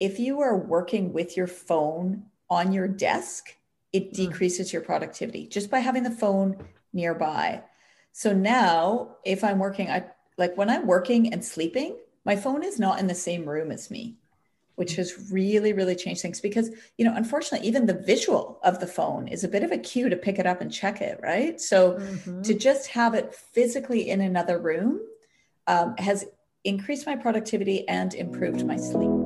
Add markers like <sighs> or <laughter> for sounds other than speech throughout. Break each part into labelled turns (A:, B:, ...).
A: if you are working with your phone on your desk, it
B: Mm.
A: decreases your productivity just by having the phone nearby. So now, if I'm working, I like when I'm working and sleeping, my phone is not in the same room as me, which has really, really changed things because, you know, unfortunately, even the visual of the phone is a bit of a cue to pick it up and check it, right? So
B: Mhm.
A: to just have it physically in another room um, has increased my productivity and improved my sleep.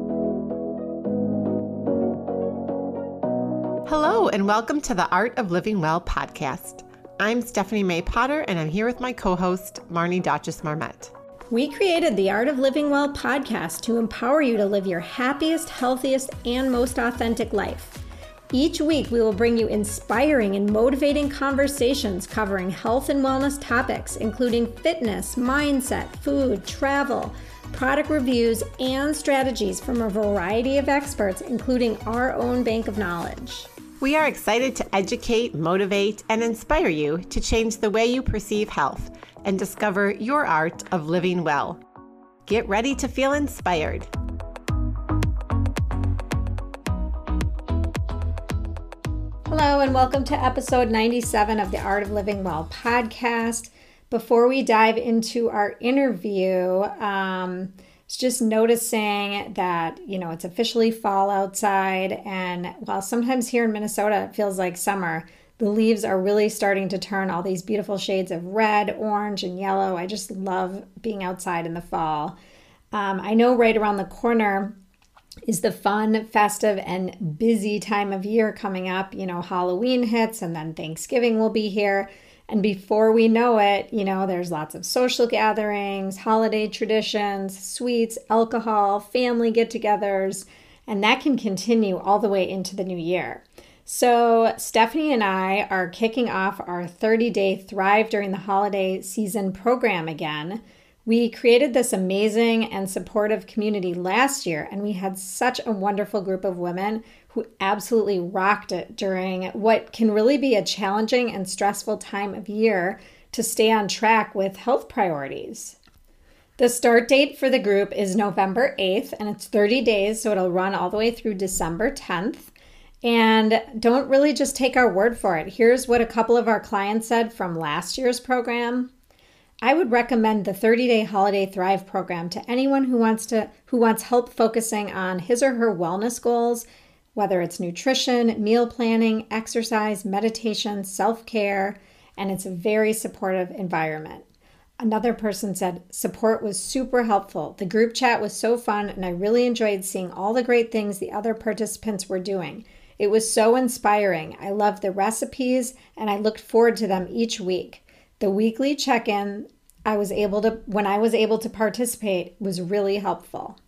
C: Hello, and welcome to the Art of Living Well podcast. I'm Stephanie May Potter, and I'm here with my co host, Marnie Dachis Marmet.
D: We created the Art of Living Well podcast to empower you to live your happiest, healthiest, and most authentic life. Each week, we will bring you inspiring and motivating conversations covering health and wellness topics, including fitness, mindset, food, travel, product reviews, and strategies from a variety of experts, including our own bank of knowledge.
C: We are excited to educate, motivate, and inspire you to change the way you perceive health and discover your art of living well. Get ready to feel inspired.
D: Hello, and welcome to episode 97 of the Art of Living Well podcast. Before we dive into our interview, um, it's just noticing that, you know, it's officially fall outside. And while sometimes here in Minnesota it feels like summer, the leaves are really starting to turn all these beautiful shades of red, orange, and yellow. I just love being outside in the fall. Um, I know right around the corner, is the fun, festive, and busy time of year coming up. You know, Halloween hits and then Thanksgiving will be here. And before we know it, you know, there's lots of social gatherings, holiday traditions, sweets, alcohol, family get togethers, and that can continue all the way into the new year. So, Stephanie and I are kicking off our 30 day Thrive During the Holiday Season program again. We created this amazing and supportive community last year, and we had such a wonderful group of women who absolutely rocked it during what can really be a challenging and stressful time of year to stay on track with health priorities. The start date for the group is November 8th, and it's 30 days, so it'll run all the way through December 10th. And don't really just take our word for it. Here's what a couple of our clients said from last year's program. I would recommend the 30-day holiday thrive program to anyone who wants to who wants help focusing on his or her wellness goals, whether it's nutrition, meal planning, exercise, meditation, self-care, and it's a very supportive environment. Another person said support was super helpful. The group chat was so fun and I really enjoyed seeing all the great things the other participants were doing. It was so inspiring. I loved the recipes and I looked forward to them each week. The weekly check-in I was able to when I was able to participate was really helpful.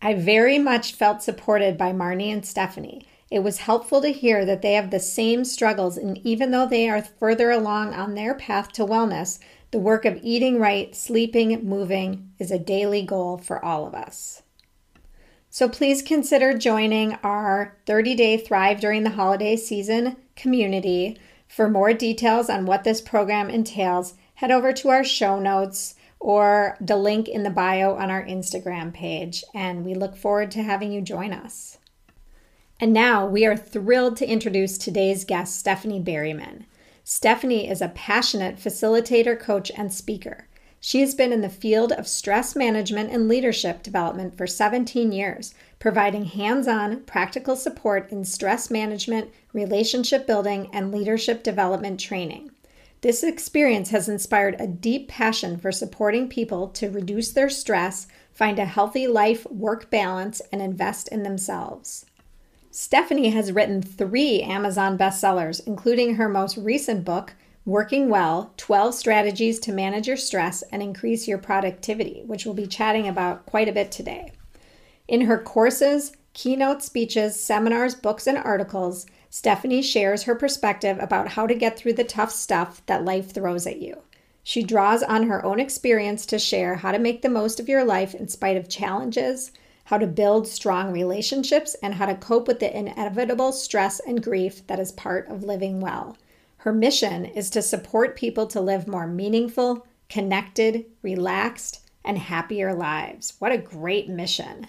D: I very much felt supported by Marnie and Stephanie. It was helpful to hear that they have the same struggles and even though they are further along on their path to wellness, the work of eating right, sleeping, moving is a daily goal for all of us. So please consider joining our 30 day Thrive During the Holiday Season community. For more details on what this program entails, head over to our show notes or the link in the bio on our Instagram page, and we look forward to having you join us. And now we are thrilled to introduce today's guest, Stephanie Berryman. Stephanie is a passionate facilitator, coach, and speaker. She has been in the field of stress management and leadership development for 17 years, providing hands on, practical support in stress management, relationship building, and leadership development training. This experience has inspired a deep passion for supporting people to reduce their stress, find a healthy life work balance, and invest in themselves. Stephanie has written three Amazon bestsellers, including her most recent book, Working Well 12 Strategies to Manage Your Stress and Increase Your Productivity, which we'll be chatting about quite a bit today. In her courses, keynote speeches, seminars, books, and articles, Stephanie shares her perspective about how to get through the tough stuff that life throws at you. She draws on her own experience to share how to make the most of your life in spite of challenges, how to build strong relationships, and how to cope with the inevitable stress and grief that is part of living well. Her mission is to support people to live more meaningful, connected, relaxed, and happier lives. What a great mission!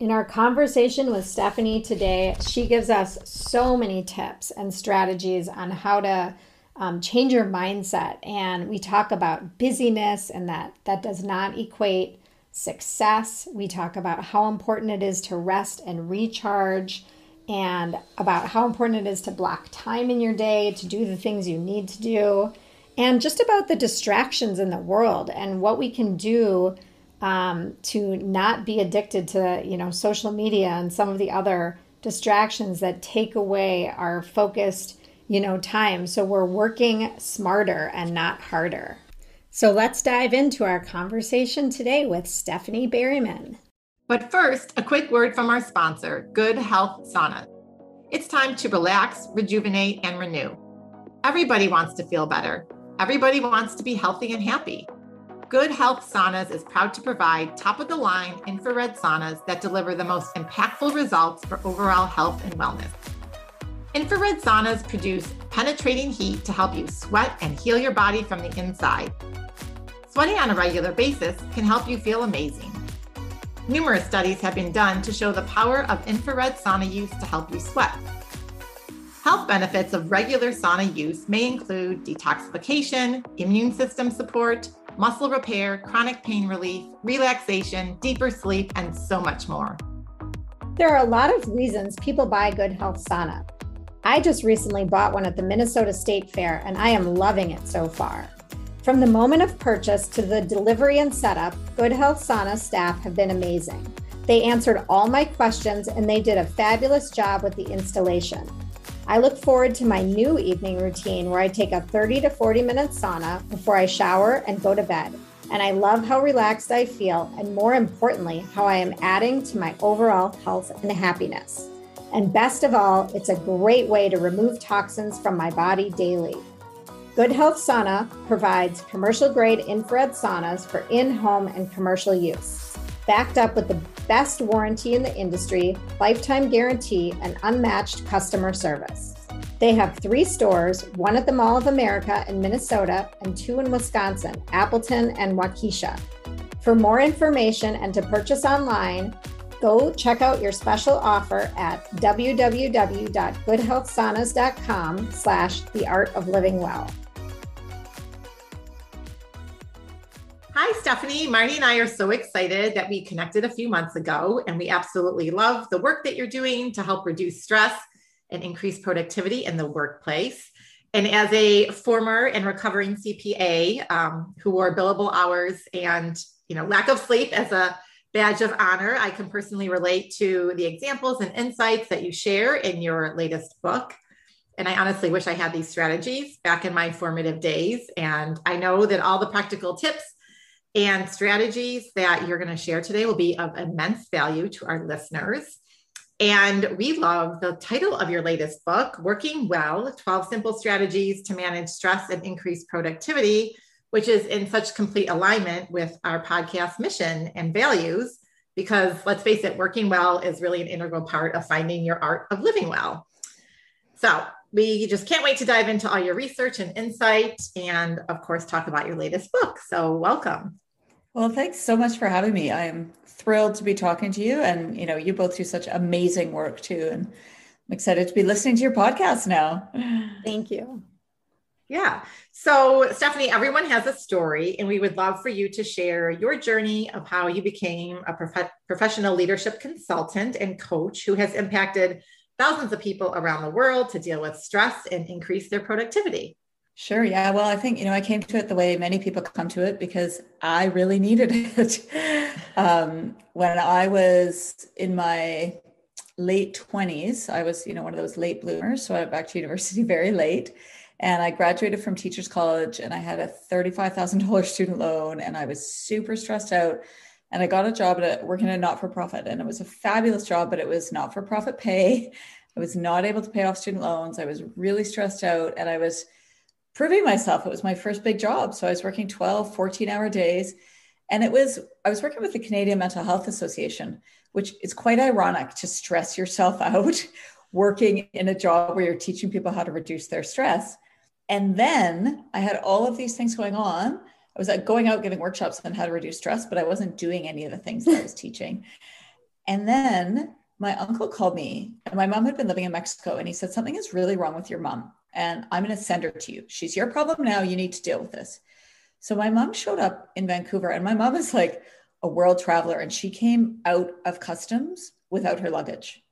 D: In our conversation with Stephanie today, she gives us so many tips and strategies on how to um, change your mindset. And we talk about busyness and that that does not equate success. We talk about how important it is to rest and recharge and about how important it is to block time in your day to do the things you need to do and just about the distractions in the world and what we can do um, to not be addicted to you know social media and some of the other distractions that take away our focused you know time. So we're working smarter and not harder. So let's dive into our conversation today with stephanie berryman.
C: But first a quick word from our sponsor good health sauna. It's time to relax rejuvenate and renew. Everybody wants to feel better. Everybody wants to be healthy and happy Good Health Saunas is proud to provide top of the line infrared saunas that deliver the most impactful results for overall health and wellness. Infrared saunas produce penetrating heat to help you sweat and heal your body from the inside. Sweating on a regular basis can help you feel amazing. Numerous studies have been done to show the power of infrared sauna use to help you sweat. Health benefits of regular sauna use may include detoxification, immune system support, muscle repair, chronic pain relief, relaxation, deeper sleep, and so much more.
D: There are a lot of reasons people buy Good Health Sauna. I just recently bought one at the Minnesota State Fair and I am loving it so far. From the moment of purchase to the delivery and setup, Good Health Sauna staff have been amazing. They answered all my questions and they did a fabulous job with the installation. I look forward to my new evening routine where I take a 30 to 40 minute sauna before I shower and go to bed. And I love how relaxed I feel, and more importantly, how I am adding to my overall health and happiness. And best of all, it's a great way to remove toxins from my body daily. Good Health Sauna provides commercial grade infrared saunas for in home and commercial use backed up with the best warranty in the industry, lifetime guarantee, and unmatched customer service. They have three stores one at the Mall of America in Minnesota and two in Wisconsin, Appleton and Waukesha. For more information and to purchase online, go check out your special offer at www.goodhealthsaunas.com slash the art of living well.
C: Hi, Stephanie. Marnie and I are so excited that we connected a few months ago, and we absolutely love the work that you're doing to help reduce stress and increase productivity in the workplace. And as a former and recovering CPA um, who wore billable hours and you know lack of sleep as a badge of honor, I can personally relate to the examples and insights that you share in your latest book. And I honestly wish I had these strategies back in my formative days. And I know that all the practical tips and strategies that you're going to share today will be of immense value to our listeners. And we love the title of your latest book, Working Well 12 Simple Strategies to Manage Stress and Increase Productivity, which is in such complete alignment with our podcast mission and values. Because let's face it, working well is really an integral part of finding your art of living well. So, we just can't wait to dive into all your research and insight and of course talk about your latest book. So welcome.
A: Well thanks so much for having me. I'm thrilled to be talking to you. And you know you both do such amazing work too. And i'm excited to be listening to your podcast now.
D: Thank you.
C: Yeah. So stephanie everyone has a story and we would love for you to share your journey of how you became a prof- professional leadership consultant and coach who has impacted thousands of people around the world to deal with stress and increase their productivity.
A: Sure. Yeah. Well, I think, you know, I came to it the way many people come to it because I really needed it. <laughs> um, when I was in my late 20s, I was, you know, one of those late bloomers. So I went back to university <laughs> very late. And I graduated from Teachers College and I had a $35,000 student loan and I was super stressed out and I got a job at a, working at a not for profit, and it was a fabulous job, but it was not for profit pay. I was not able to pay off student loans. I was really stressed out, and I was proving myself. It was my first big job. So I was working 12, 14 hour days. And it was, I was working with the Canadian Mental Health Association, which is quite ironic to stress yourself <laughs> out working in a job where you're teaching people how to reduce their stress. And then I had all of these things going on. I was like going out giving workshops on how to reduce stress, but I wasn't doing any of the things that I was teaching. And then my uncle called me, and my mom had been living in Mexico, and he said, Something is really wrong with your mom, and I'm going to send her to you. She's your problem now. You need to deal with this. So my mom showed up in Vancouver, and my mom is like a world traveler, and she came out of customs without her luggage.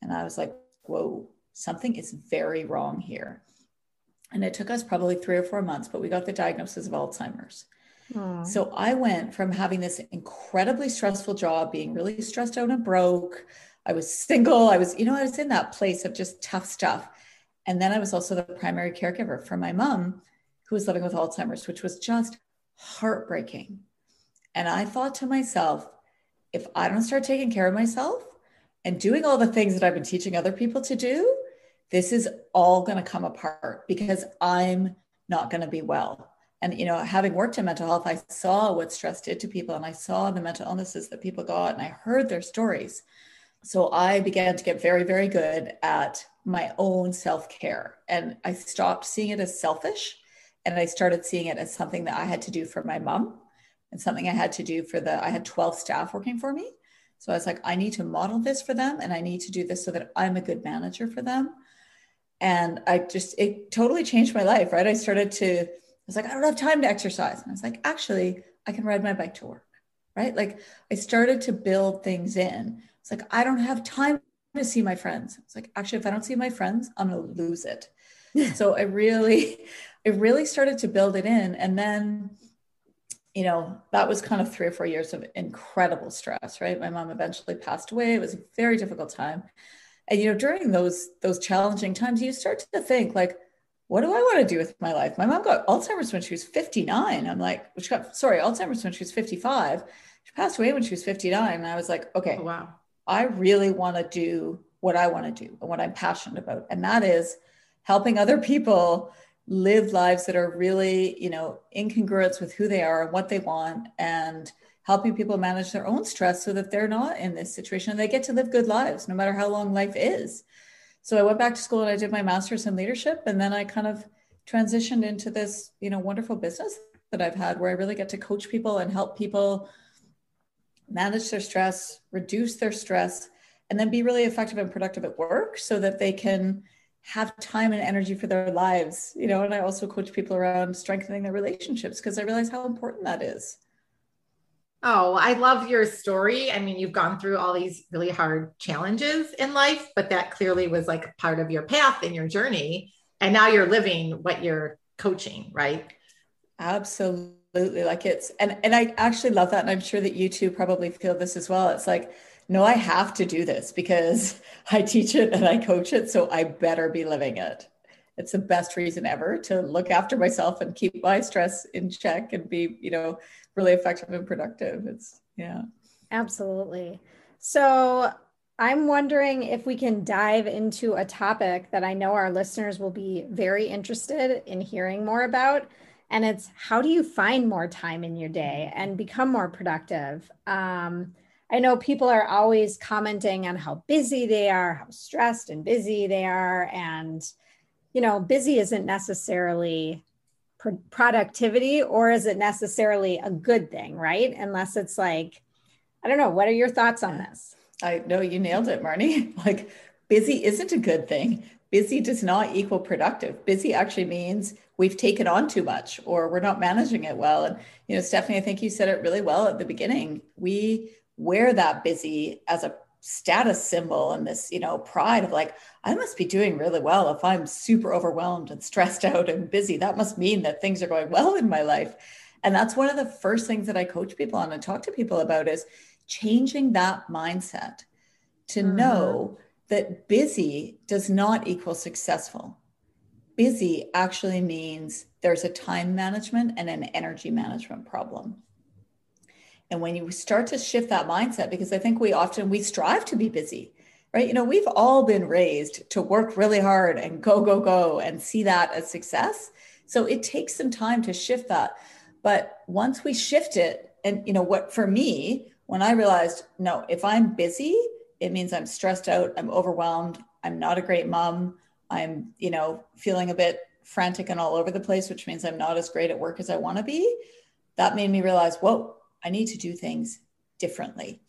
A: And I was like, Whoa, something is very wrong here. And it took us probably three or four months, but we got the diagnosis of Alzheimer's. Aww. So I went from having this incredibly stressful job, being really stressed out and broke. I was single. I was, you know, I was in that place of just tough stuff. And then I was also the primary caregiver for my mom, who was living with Alzheimer's, which was just heartbreaking. And I thought to myself, if I don't start taking care of myself and doing all the things that I've been teaching other people to do, this is all going to come apart because I'm not going to be well. And, you know, having worked in mental health, I saw what stress did to people and I saw the mental illnesses that people got and I heard their stories. So I began to get very, very good at my own self care. And I stopped seeing it as selfish and I started seeing it as something that I had to do for my mom and something I had to do for the, I had 12 staff working for me. So I was like, I need to model this for them and I need to do this so that I'm a good manager for them and I just, it totally changed my life, right? I started to, I was like, I don't have time to exercise. And I was like, actually, I can ride my bike to work, right? Like I started to build things in. It's like, I don't have time to see my friends. It's like, actually, if I don't see my friends, I'm going to lose it. so I really, I really started to build it in. And then, you know, that was kind of three or four years of incredible stress, right? My mom eventually passed away. It was a very difficult time and you know during those those challenging times you start to think like what do i want to do with my life? My mom got alzheimer's when she was 59 i'm like she got sorry alzheimer's when she was 55 she passed away when she was 59 and i was like okay
C: oh, wow.
A: I really want to do what i want to do and what i'm passionate about. And that is helping other people live lives that are really you know in congruence with who they are and what they want. And helping people manage their own stress so that they're not in this situation and they get to live good lives no matter how long life is. So I went back to school and I did my master's in leadership and then I kind of transitioned into this, you know, wonderful business that I've had where I really get to coach people and help people manage their stress, reduce their stress, and then be really effective and productive at work so that they can have time and energy for their lives, you know, and I also coach people around strengthening their relationships because I realize how important that is.
C: Oh, I love your story. I mean, you've gone through all these really hard challenges in life, but that clearly was like part of your path in your journey. And now you're living what you're coaching, right?
A: Absolutely. Like it's, and, and I actually love that. And I'm sure that you two probably feel this as well. It's like, no, I have to do this because <laughs> I teach it and I coach it. So I better be living it. It's the best reason ever to look after myself and keep my stress in check and be, you know, really effective and productive. It's yeah.
D: Absolutely. So I'm wondering if we can dive into a topic that I know our listeners will be very interested in hearing more about. And it's how do you find more time in your day and become more productive? Um, I know people are always commenting on how busy they are, how stressed and busy they are. And, you know, busy isn't necessarily productivity or is it necessarily a good thing, right? Unless it's like, I don't know. What are your thoughts on this?
A: I know you nailed it, Marnie. <laughs> Like, busy isn't a good thing. Busy does not equal productive. Busy actually means we've taken on too much or we're not managing it well. And, you know, Stephanie, I think you said it really well at the beginning. We wear that busy as a status symbol and this you know pride of like i must be doing really well if i'm super overwhelmed and stressed <laughs> out and busy. That must mean that things are going well in my life. And that's one of the first things that i coach people on and talk to people about is changing that mindset to mm-hmm. know that busy does not equal successful. Busy actually means there's a time management and an energy management problem and when you start to shift that mindset because i think we often we strive to be busy right? You know we've all been raised to work really hard and go go go and see that as success. So it takes some time to shift that. But once we shift it and you know what for me when i realized no if i'm busy it means i'm stressed out i'm overwhelmed i'm not a great mom i'm you know feeling a bit frantic and all over the place which means i'm not as great at work as i want to be that made me realize whoa I need to do things differently.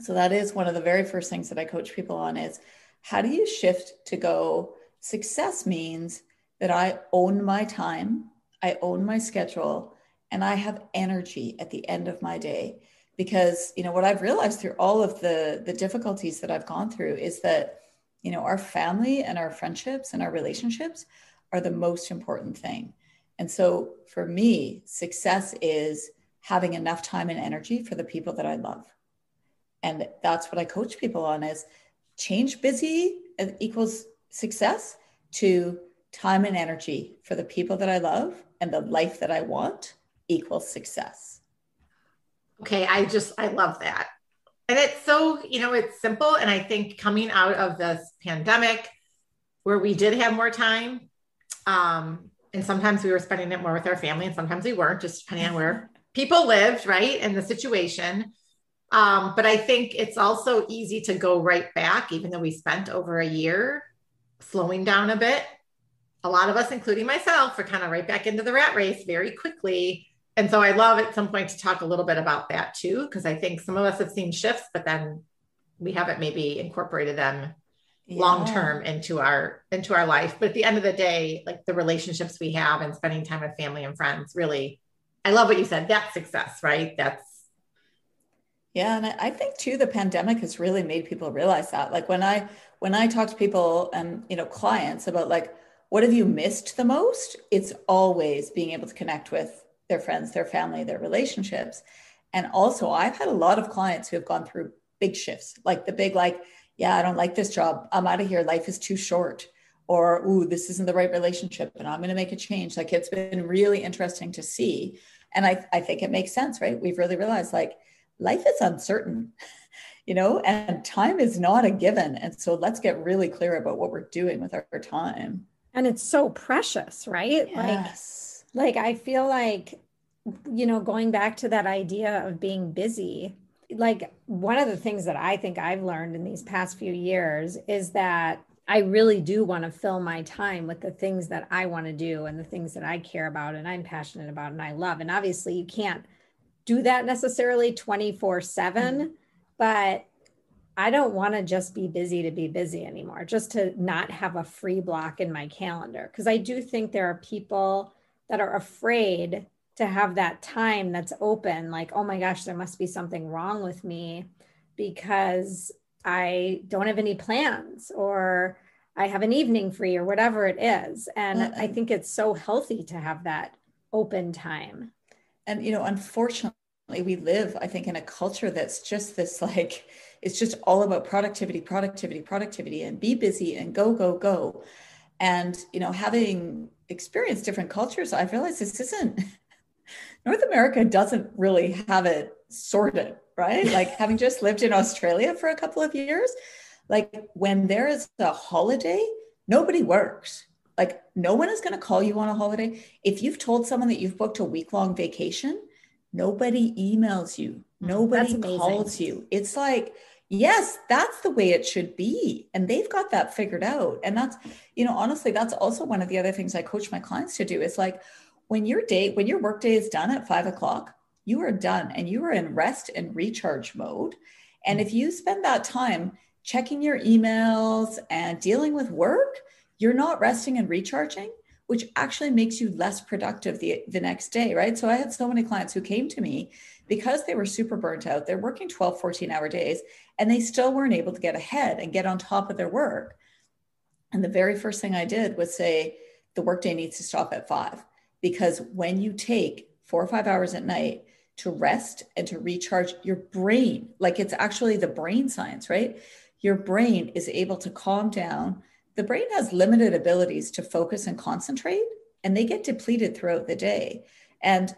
A: So that is one of the very first things that I coach people on is how do you shift to go success means that I own my time, I own my schedule, and I have energy at the end of my day. Because you know what I've realized through all of the the difficulties that I've gone through is that you know our family and our friendships and our relationships are the most important thing. And so for me, success is having enough time and energy for the people that I love. And that's what I coach people on is change busy equals success to time and energy for the people that I love and the life that I want equals success.
C: Okay, I just I love that. And it's so, you know, it's simple and I think coming out of this pandemic where we did have more time um and sometimes we were spending it more with our family and sometimes we weren't just depending on where people lived, right? in the situation. Um, but I think it's also easy to go right back, even though we spent over a year slowing down a bit. A lot of us, including myself, are kind of right back into the rat race very quickly. And so I love at some point to talk a little bit about that too, because I think some of us have seen shifts, but then we haven't maybe incorporated them yeah. long term into our into our life. But at the end of the day, like the relationships we have and spending time with family and friends really I love what you said. That's success, right? That's
A: yeah, and I think too the pandemic has really made people realize that. Like when I when I talk to people and you know clients about like what have you missed the most? It's always being able to connect with their friends, their family, their relationships. And also I've had a lot of clients who have gone through big shifts, like the big like, yeah, I don't like this job. I'm out of here. Life is too short. Or, ooh, this isn't the right relationship and I'm going to make a change. Like it's been really interesting to see and I, I think it makes sense, right? We've really realized like life is uncertain, <laughs> you know, and time is not a given. And so let's get really clear about what we're doing with our, our time.
D: And it's so precious, right? Yes. Like, like I feel like, you know, going back to that idea of being busy, like one of the things that I think I've learned in these past few years is that I really do want to fill my time with the things that I want to do and the things that I care about and I'm passionate about and I love. And obviously, you can't do that necessarily 24 7, mm-hmm. but I don't want to just be busy to be busy anymore, just to not have a free block in my calendar. Because I do think there are people that are afraid to have that time that's open, like, oh my gosh, there must be something wrong with me because I don't have any plans or I have an evening free or whatever it is. And uh, I think it's so healthy to have that open time.
A: And, you know, unfortunately, we live, I think, in a culture that's just this <laughs> like, it's just all about productivity, productivity, productivity, and be busy and go, go, go. And, you know, having experienced different cultures, I've realized this isn't, <laughs> North America doesn't really have it sorted right? like having just lived in Australia for a couple of years, like when there is a holiday, nobody works. Like no one is going to call you on a holiday. If you've told someone that you've booked a week long vacation, nobody emails you, mm, nobody calls you. It's like, yes, that's the way it should be. And they've got that figured out. And that's, you know, honestly, that's also one of the other things I coach my clients to do is like when your day, when your workday is done at five o'clock, you are done and you are in rest and recharge mode. And if you spend that time checking your emails and dealing with work, you're not resting and recharging, which actually makes you less productive the, the next day, right? So I had so many clients who came to me because they were super burnt out. They're working 12, 14 hour days and they still weren't able to get ahead and get on top of their work. And the very first thing I did was say, the workday needs to stop at five because when you take four or five hours at night to rest and to recharge your brain. Like it's actually the brain science, right? Your brain is able to calm down. The brain has limited abilities to focus and concentrate, and they get depleted throughout the day. And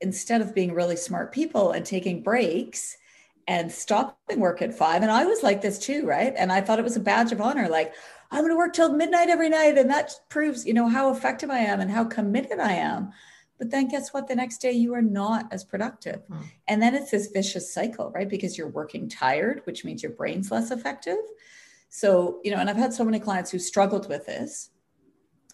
A: instead of being really smart people and taking breaks and stopping work at five, and I was like this too, right? And I thought it was a badge of honor, like, I'm going to work till midnight every night. And that proves, you know, how effective I am and how committed I am. But then guess what? The next day you are not as productive. Hmm. And then it's this vicious cycle, right? Because you're working tired, which means your brain's less effective. So, you know, and I've had so many clients who struggled with this.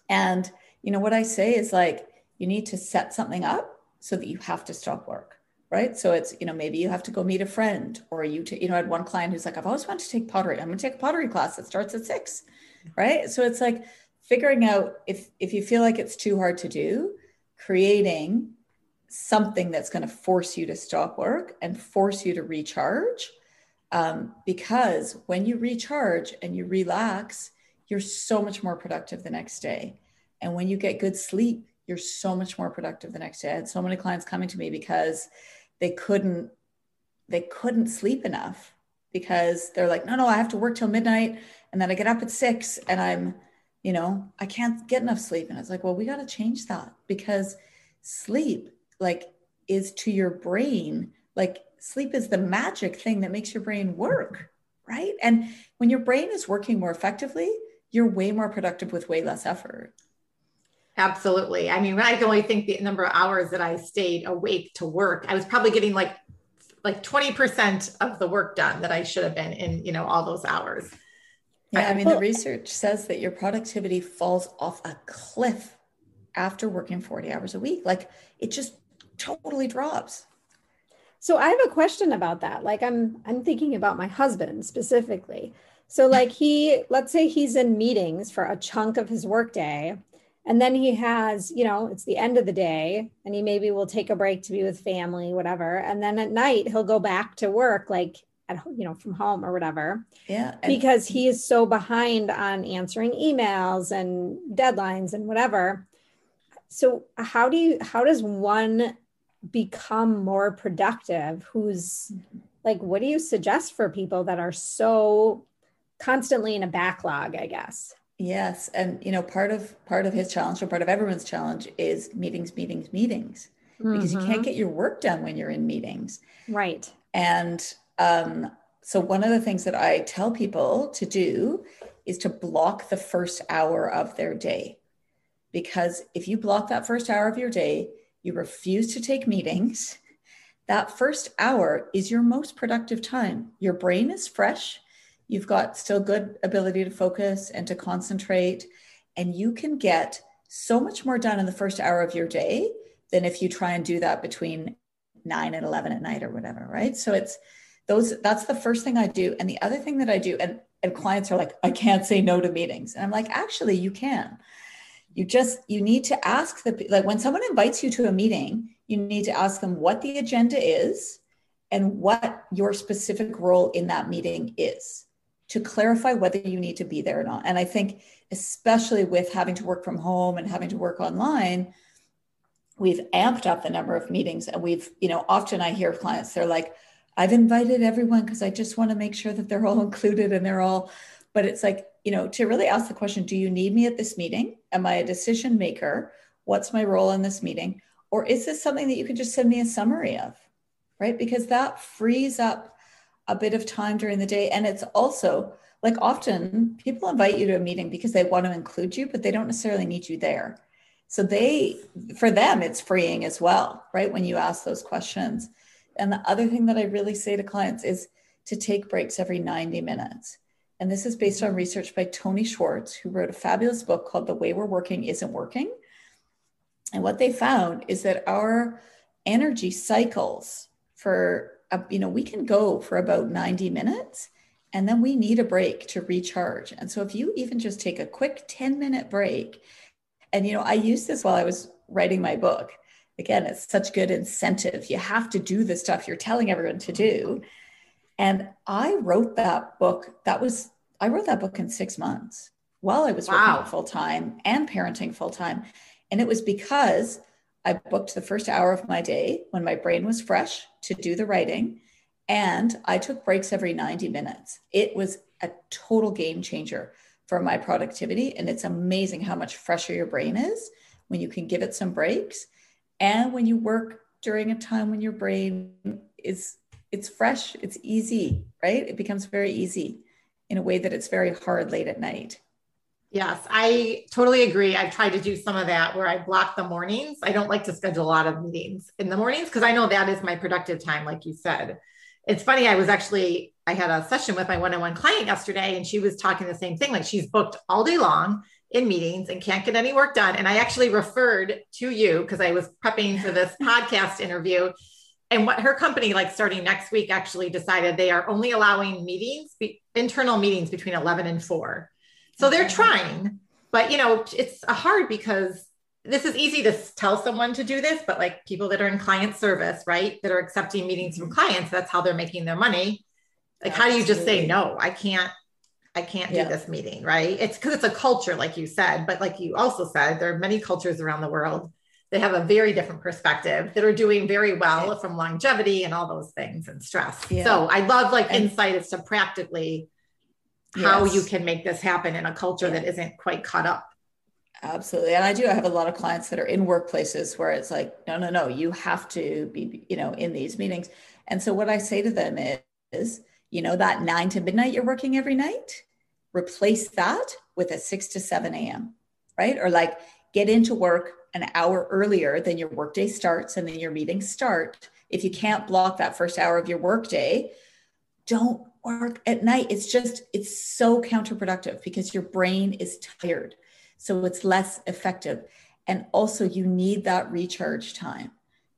A: And, you know, what I say is like, you need to set something up so that you have to stop work. right? So it's, you know, maybe you have to go meet a friend or you, t- you know, I had one client who's like, I've always wanted to take pottery. I'm going to take a pottery class that starts at six, right? So it's like figuring out if, if you feel like it's too hard to do, creating something that's going to force you to stop work and force you to recharge. Um, because when you recharge and you relax, you're so much more productive the next day. And when you get good sleep, you're so much more productive the next day. I had so many clients coming to me because they couldn't they couldn't sleep enough because they're like, no, no, I have to work till midnight and then I get up at six and I'm, you know, I can't get enough sleep. And it's like, well, we got to change that because sleep like is to your brain, like sleep is the magic thing that makes your brain work, right? And when your brain is working more effectively, you're way more productive with way less effort.
C: Absolutely. I mean, I can only think the number of hours that I stayed awake to work. I was probably getting like like 20% of the work done that I should have been in, you know, all those hours.
A: Yeah, I mean, the research says that your productivity falls off a cliff after working 40 hours a week. Like it just totally drops.
D: So I have a question about that. Like I'm I'm thinking about my husband specifically. So like he let's say he's in meetings for a chunk of his workday and then he has you know it's the end of the day and he maybe will take a break to be with family whatever and then at night he'll go back to work like at you know from home or whatever
A: yeah
D: because he is so behind on answering emails and deadlines and whatever so how do you how does one become more productive who's like what do you suggest for people that are so constantly in a backlog i guess
A: Yes, and you know, part of part of his challenge, or part of everyone's challenge, is meetings, meetings, meetings, because mm-hmm. you can't mm-hmm. get your work done when you're in meetings.
D: Right.
A: And um, so, one of the things that I tell people to do is to block the first hour of their day, because if you block that first hour of your day, you refuse to take meetings. That first hour is your most productive time. Your brain is fresh You've got still good ability to focus and to concentrate, and you can get so much more done in the first hour of your day than if you try and do that between 9 and 11 at night or whatever, right? So it's those that's the first thing I do. And the other thing that I do and and clients are like I can't say no to meetings. And I'm like actually you can. You just you need to ask the like when someone invites you to a meeting, you need to ask them what the agenda is and what your specific role in that meeting is to clarify whether you need to be there or not. And I think, especially with having to work from home and having to work online, we've amped up the number of meetings. And we've, you know, often I hear clients, they're like, I've invited everyone because I just want to make sure that they're all <laughs> included and they're all, but it's like, you know, to really ask the question do you need me at this meeting? Am I a decision maker? What's my role in this meeting? Or is this something that you can just send me a summary of? Right? Because that frees up a bit of time during the day. And it's also like often people invite you to a meeting because they want to include you, but they don't necessarily need you there. So they, for them, it's freeing as well, right? When you ask those questions. And the other thing that I really say to clients is to take breaks every 90 minutes. And this is based on research by Tony Schwartz, who wrote a fabulous book called The Way We're Working Isn't Working. And what they found is that our energy cycles for a, you know, we can go for about 90 minutes and then we need a break to recharge. And so if you even just take a quick 10 minute break, and you know, I used this while I was writing my book. Again, it's such good incentive. You have to do the stuff you're telling everyone to do. And I wrote that book. That was I wrote that book in 6 months while I was wow. working full time and parenting full time. And it was because I booked the first hour of my day when my brain was fresh to do the writing. And I took breaks every 90 minutes. It was a total game changer for my productivity. And it's amazing how much fresher your brain is when you can give it some breaks and when you work during a time when your brain is it's fresh it's easy right it becomes very easy in a way that it's very hard late at night
C: Yes, I totally agree. I've tried to do some of that where I block the mornings. I don't like to schedule a lot of meetings in the mornings because I know that is my productive time, like you said. It's funny, I was actually, I had a session with my one on one client yesterday, and she was talking the same thing. Like she's booked all day long in meetings and can't get any work done. And I actually referred to you because I was prepping for this <laughs> podcast interview and what her company, like starting next week, actually decided they are only allowing meetings, be, internal meetings between 11 and 4. So they're trying, but you know, it's hard because this is easy to tell someone to do this, but like people that are in client service, right, that are accepting meetings from mm-hmm. clients, that's how they're making their money. Like, Absolutely. how do you just say no? I can't. I can't do yeah. this meeting, right? It's because it's a culture, like you said, but like you also said, there are many cultures around the world that have a very different perspective that are doing very well from longevity and all those things and stress. Yeah. So I love like and, insight as to practically how you can make this happen in a culture yeah. that isn't quite caught up
A: Absolutely. And I do I have a lot of clients that are in workplaces where it's like, no, no, no, you have to be, you know, in these meetings. And so what I say to them is, you know, that nine to midnight you're working every night, replace that with a six to 7 a.m., right? Or like get into work an hour earlier than your workday starts and then your meetings start. If you can't block that first hour of your workday, don't work at night. It's just, it's so counterproductive because your brain is tired so it's less effective. And also, you need that recharge time.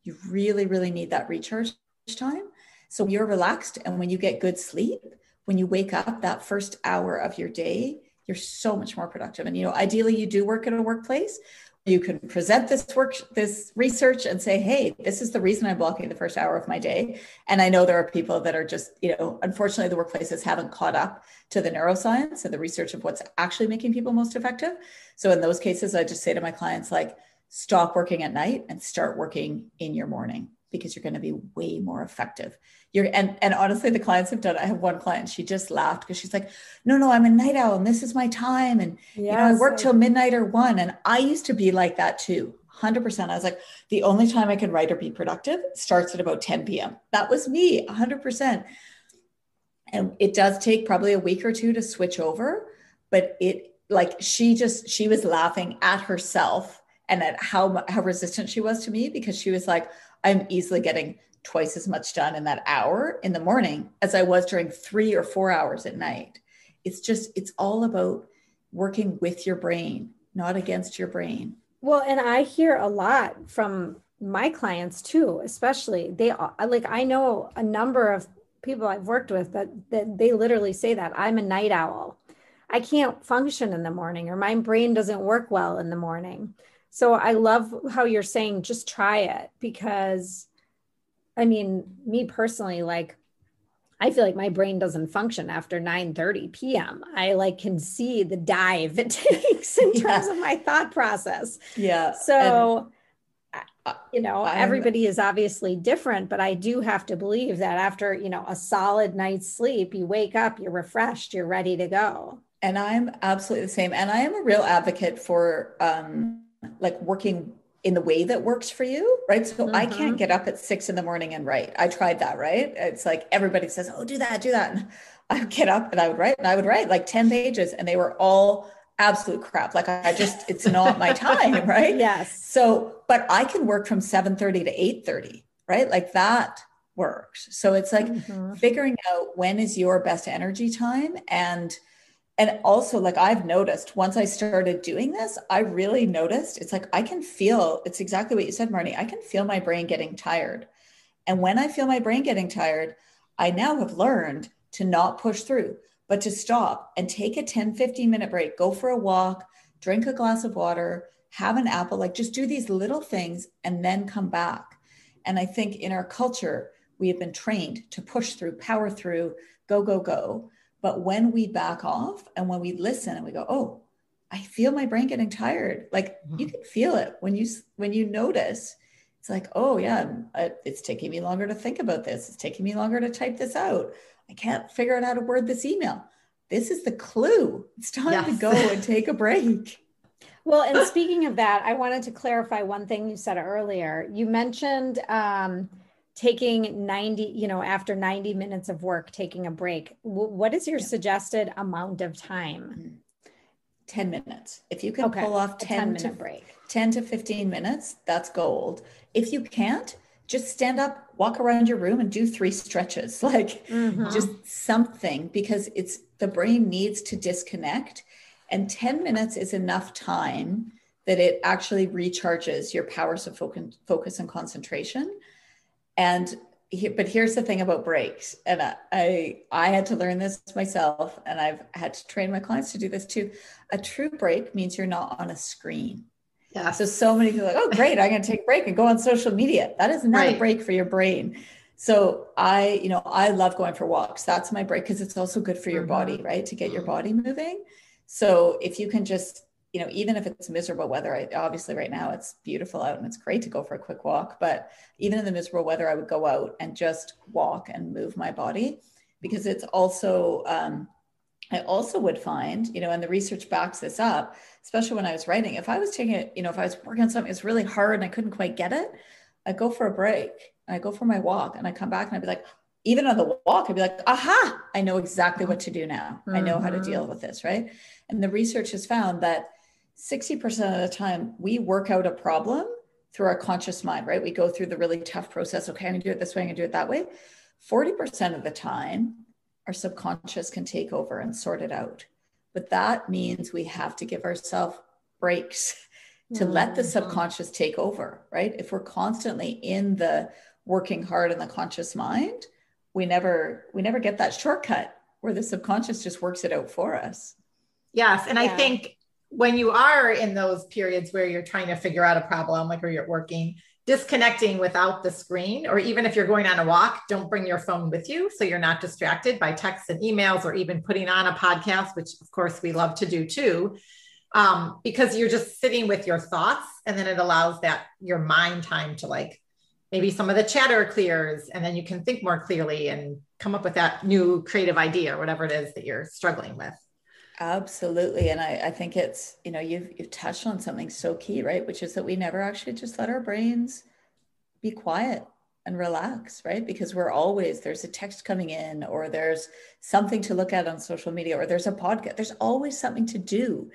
A: You really, really need that recharge time. So you're relaxed. And when you get good sleep, when you wake up that first hour of your day, you're so much more productive. And, you know, ideally, you do work in a workplace you can present this work this research and say hey this is the reason i'm blocking the first hour of my day and i know there are people that are just you know unfortunately the workplaces haven't caught up to the neuroscience and the research of what's actually making people most effective so in those cases i just say to my clients like stop working at night and start working in your morning because you're going to be way more effective. You're and and honestly, the clients have done. I have one client. She just laughed because she's like, "No, no, I'm a night owl, and this is my time, and yes, you know, I work till midnight or one." And I used to be like that too. 100%. I was like, the only time I can write or be productive starts at about 10 p.m. That was me, 100%. And it does take probably a week or two to switch over, but it like she just she was laughing at herself and at how how resistant she was to me because she was like, I'm easily getting twice as much done in that hour in the morning as I was during three or four hours at night. It's just, it's all about working with your brain, not against your brain.
D: Well, and I hear a lot from my clients too, especially they uh, like I know a number of people I've worked with that, that they literally say that I'm a night owl. I can't function in the morning or my brain doesn't work well in the morning. So I love how you're saying just try it because I mean, me personally, like I feel like my brain doesn't function after 9 30 p.m. I like can see the dive it <laughs> takes in yeah. terms of my thought process.
A: Yeah.
D: So and, you know, I'm, everybody is obviously different, but I do have to believe that after, you know, a solid night's sleep, you wake up, you're refreshed, you're ready to go.
A: And I'm absolutely the same. And I am a real advocate for um like working in the way that works for you, right? So mm-hmm. I can't get up at six in the morning and write. I tried that, right? It's like everybody says, "Oh, do that, do that," and <laughs> I would get up and I would write, and I would write like ten pages, and they were all absolute crap. Like I just, it's not my time, <laughs> right?
D: Yes.
A: So, but I can work from seven thirty to eight thirty, right? Like that works. So it's like mm-hmm. figuring out when is your best energy time and and also like i've noticed once i started doing this i really noticed it's like i can feel it's exactly what you said marnie i can feel my brain getting tired. And when i feel my brain getting tired i now have learned to not push through but to stop and take a 10 15 minute break go for a walk drink a glass of water have an apple like just do these little things and then come back. And i think in our culture we have been trained to push through power through go go go but when we back off and when we listen and we go, oh, I feel my brain getting tired. Like mm-hmm. you can feel it when you when you notice. It's like, oh yeah, it's taking me longer to think about this. It's taking me longer to type this out. I can't figure out how to word this email. This is the clue. It's time yes. to go and take a break. <laughs>
D: Well, and speaking of that, I wanted to clarify one thing you said earlier. You mentioned um, taking 90 you know after 90 minutes of work taking a break what is your yeah. suggested amount of time
A: 10 minutes if you can okay. pull off 10, 10 to break 10 to 15 minutes that's gold if you can't just stand up walk around your room and do three stretches <laughs> like mm-hmm. just something because it's the brain needs to disconnect and 10 minutes is enough time that it actually recharges your powers of focus, focus and concentration And but here's the thing about breaks and I, I i had to learn this myself and i've had to train my clients to do this too. A true break means you're not on a screen. Yeah. So so many people are like oh great i'm going to take a break and go on social media. That is not right. a break for your brain. So i you know i love going for walks. That's my break because it's also good for your mm-hmm. body right to get your mm-hmm. body moving. So if you can just you know, even if it's miserable weather, I, obviously right now it's beautiful out and it's great to go for a quick walk. But even in the miserable weather, I would go out and just walk and move my body because it's also, um, I also would find, you know, and the research backs this up, especially when I was writing, if I was taking it, you know, if I was working on something, it's really hard and I couldn't quite get it, I go for a break and I go for my walk and I come back and I'd be like, even on the walk, I'd be like, aha, I know exactly what to do now. Mm-hmm. I know how to deal mm-hmm. with this, right? And the research has found that 60% of the time we work out a problem through our conscious mind, right? We go through the really tough process. Okay, I'm gonna do it this way, I'm gonna do it that way. 40% of the time, our subconscious can take over and sort it out. But that means we have to give ourselves breaks <laughs> to mm-hmm. let the mm-hmm. subconscious take over, right? If we're constantly in the working hard in the conscious mind, we never we never get that shortcut where the subconscious just works it out for us.
C: Yes, and yeah. I think when you are in those periods where you're trying to figure out a problem, like where you're working, disconnecting without the screen, or even if you're going on a walk, don't bring your phone with you so you're not distracted by texts and emails or even putting on a podcast, which of course we love to do too. Um, because you're just sitting with your thoughts and then it allows that your mind time to like maybe some of the chatter clears and then you can think more clearly and come up with that new creative idea or whatever it is that you're struggling with.
A: Absolutely. And I, I think it's, you know, you've, you've touched on something so key, right? Which is that we never actually just let our brains be quiet and relax, right? Because we're always, there's a text coming in or there's something to look at on social media or there's a podcast. There's always something to do.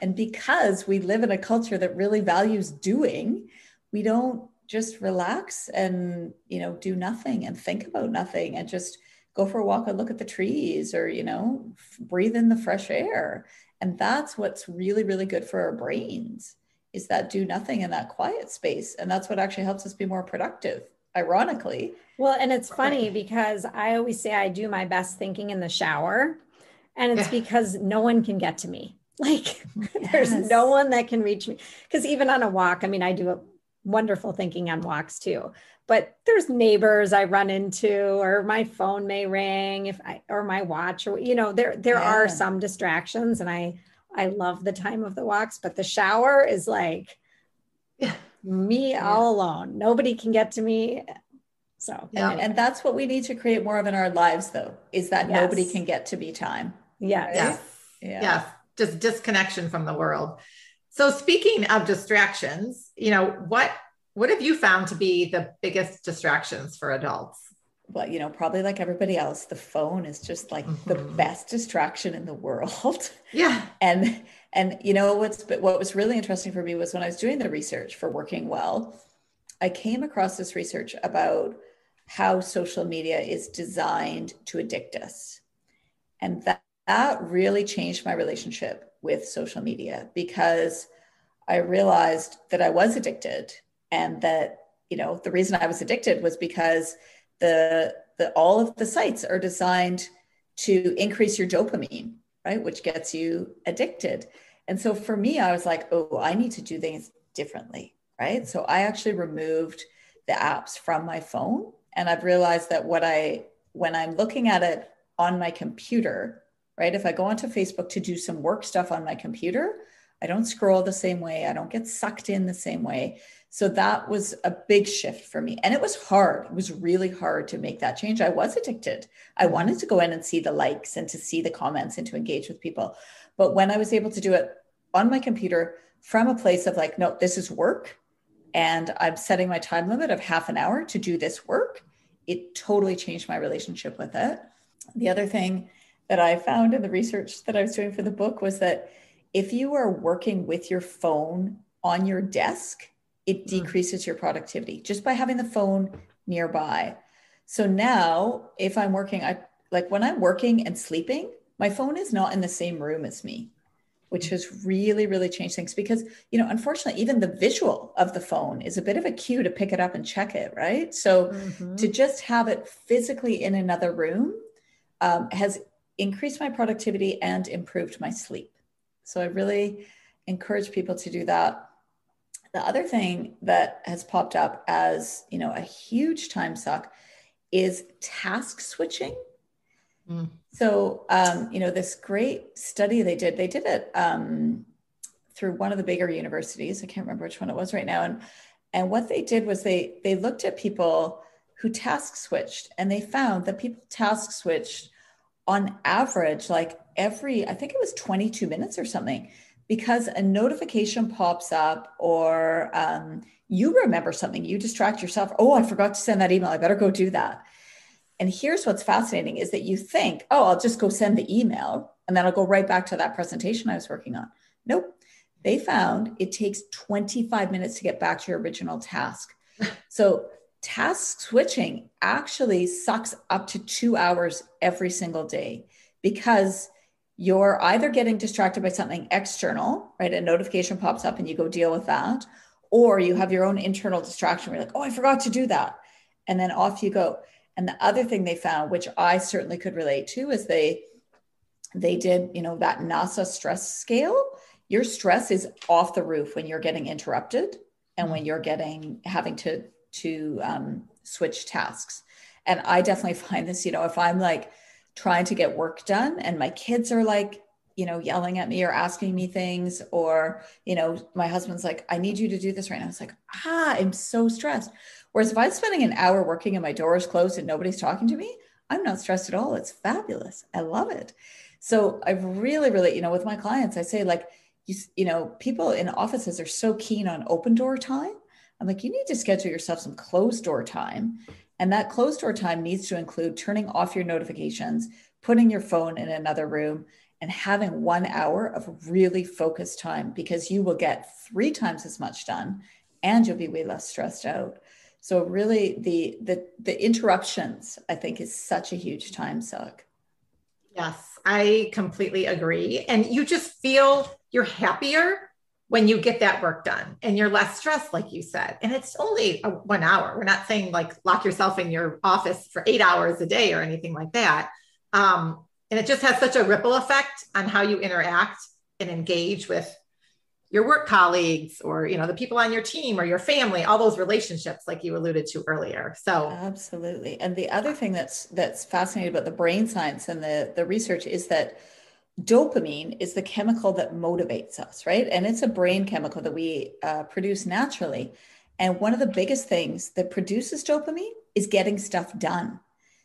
A: And because we live in a culture that really values doing, we don't just relax and, you know, do nothing and think about nothing and just go for a walk and look at the trees or you know breathe in the fresh air. And that's what's really really good for our brains is that do nothing in that quiet space. And that's what actually helps us be more productive ironically.
D: Well and it's funny because i always say i do my best thinking in the shower and it's yeah. because no one can get to me. <laughs> Like yes. <laughs> there's no one that can reach me. Because even on a walk i mean i do a wonderful thinking on walks too but there's neighbors I run into, or my phone may ring if I, or my watch, or you know, there there yeah. are some distractions, and I I love the time of the walks, but the shower is like <laughs> me yeah. all alone. Nobody can get to me. So
A: yeah, and, and that's what we need to create more of in our lives, though, is that yes. nobody can get to me time.
D: Yes.
C: Yes. Yeah. Yes. Just disconnection from the world. So speaking of distractions, you know, what what have you found to be the biggest distractions for adults?
A: Well, you know, probably like everybody else, the phone is just like mm-hmm. the best distraction in the world. <laughs>
C: Yeah.
A: and and you know what's what was really interesting for me was when I was doing the research for working well, I came across this research about how social media is designed to addict us. And that, that really changed my relationship with social media because I realized that I was addicted and that you know the reason i was addicted was because the the all of the sites are designed to increase your dopamine right which gets you addicted. And so for me i was like oh i need to do things differently right? So i actually removed the apps from my phone and i've realized that what i when i'm looking at it on my computer right if i go onto facebook to do some work stuff on my computer i don't scroll the same way i don't get sucked in the same way so that was a big shift for me. And it was hard. It was really hard to make that change. I was addicted. I wanted to go in and see the likes and to see the comments and to engage with people. But when I was able to do it on my computer from a place of like, no, this is work. And I'm setting my time limit of half an hour to do this work. It totally changed my relationship with it. The other thing that I found in the research that I was doing for the book was that if you are working with your phone on your desk, it hmm. decreases your productivity just by having the phone nearby. So now, if I'm working, I like when I'm working and sleeping, my phone is not in the same room as me, which has really, really changed things because, you know, unfortunately, even the visual of the phone is a bit of a cue to pick it up and check it, right? So mm-hmm. to just have it physically in another room um, has increased my productivity and improved my sleep. So I really encourage people to do that. The other thing that has popped up as, you know, a huge time suck is task switching. Mm. So, um, you know, this great study they did, they did it um, through one of the bigger universities. I can't remember which one it was right now. And and what they did was they they looked at people who task switched, and they found that people task switched on average, like every I think it was 22 minutes or something, because a notification pops up or um, you remember something, you distract yourself. Oh, I forgot to send that email. I better go do that. And here's what's fascinating is that you think, oh, I'll just go send the email and then I'll go right back to that presentation I was working on. Nope. They found it takes 25 minutes to get back to your original task. So task switching actually sucks up to two hours every single day because you're either getting distracted by something external, right? A notification pops up and you go deal with that, or you have your own internal distraction where you're like, oh, I forgot to do that. And then off you go. And the other thing they found, which I certainly could relate to, is they they did, you know, that NASA stress scale. Your stress is off the roof when you're getting interrupted and when mm-hmm. you're getting having to to um, switch tasks. And I definitely <laughs> find this, you know, if I'm like trying to get work done and my kids are like, you know, yelling at me or asking me things, or, you know, my husband's like, I need you to do this right now. It's like, ah, I'm so stressed. Whereas if I'm spending an hour working and my door is closed and nobody's talking to me, I'm not stressed at all. It's fabulous. I love it. So I've really, really, you know, with my clients, I say like, you, you know, people in offices are so keen on open door time. I'm like, you need to schedule yourself some closed door time. And that closed door time needs to include turning off your notifications, putting your phone in another room, and having one hour of really focused time because you will get three times as much done and you'll be way less stressed out. So really the the the interruptions I think is such a huge time suck.
C: Yes, I completely agree. And you just feel you're happier when you get that work done and you're less stressed like you said. And it's only a, one hour. We're not saying like lock yourself in your office for eight hours a day or anything like that. Um, and it just has such a ripple effect on how you interact and engage with your work colleagues or you know the people on your team or your family all those relationships like you alluded to earlier. So
A: absolutely. And the other thing that's that's fascinating about the brain science and the the research is that dopamine is the chemical that motivates us right and it's a brain chemical that we uh, produce naturally and one of the biggest things that produces dopamine is getting stuff done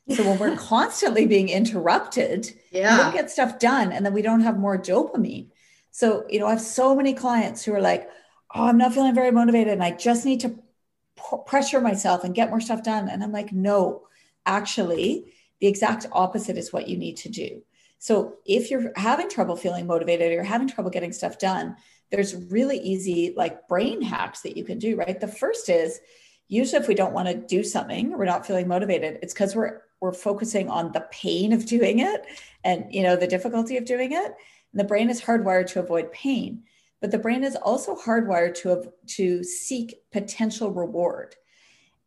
A: so when we're <laughs> constantly being interrupted yeah. we don't get stuff done and then we don't have more dopamine so, you know, I have so many clients who are like, oh, I'm not feeling very motivated and I just need to p- pressure myself and get more stuff done. And I'm like, no, actually, the exact opposite is what you need to do. So if you're having trouble feeling motivated or having trouble getting stuff done, there's really easy like brain hacks that you can do, right? The first is usually if we don't want to do something, we're not feeling motivated, it's because we're we're focusing on the pain of doing it and you know the difficulty of doing it and the brain is hardwired to avoid pain, but the brain is also hardwired to, to seek potential reward.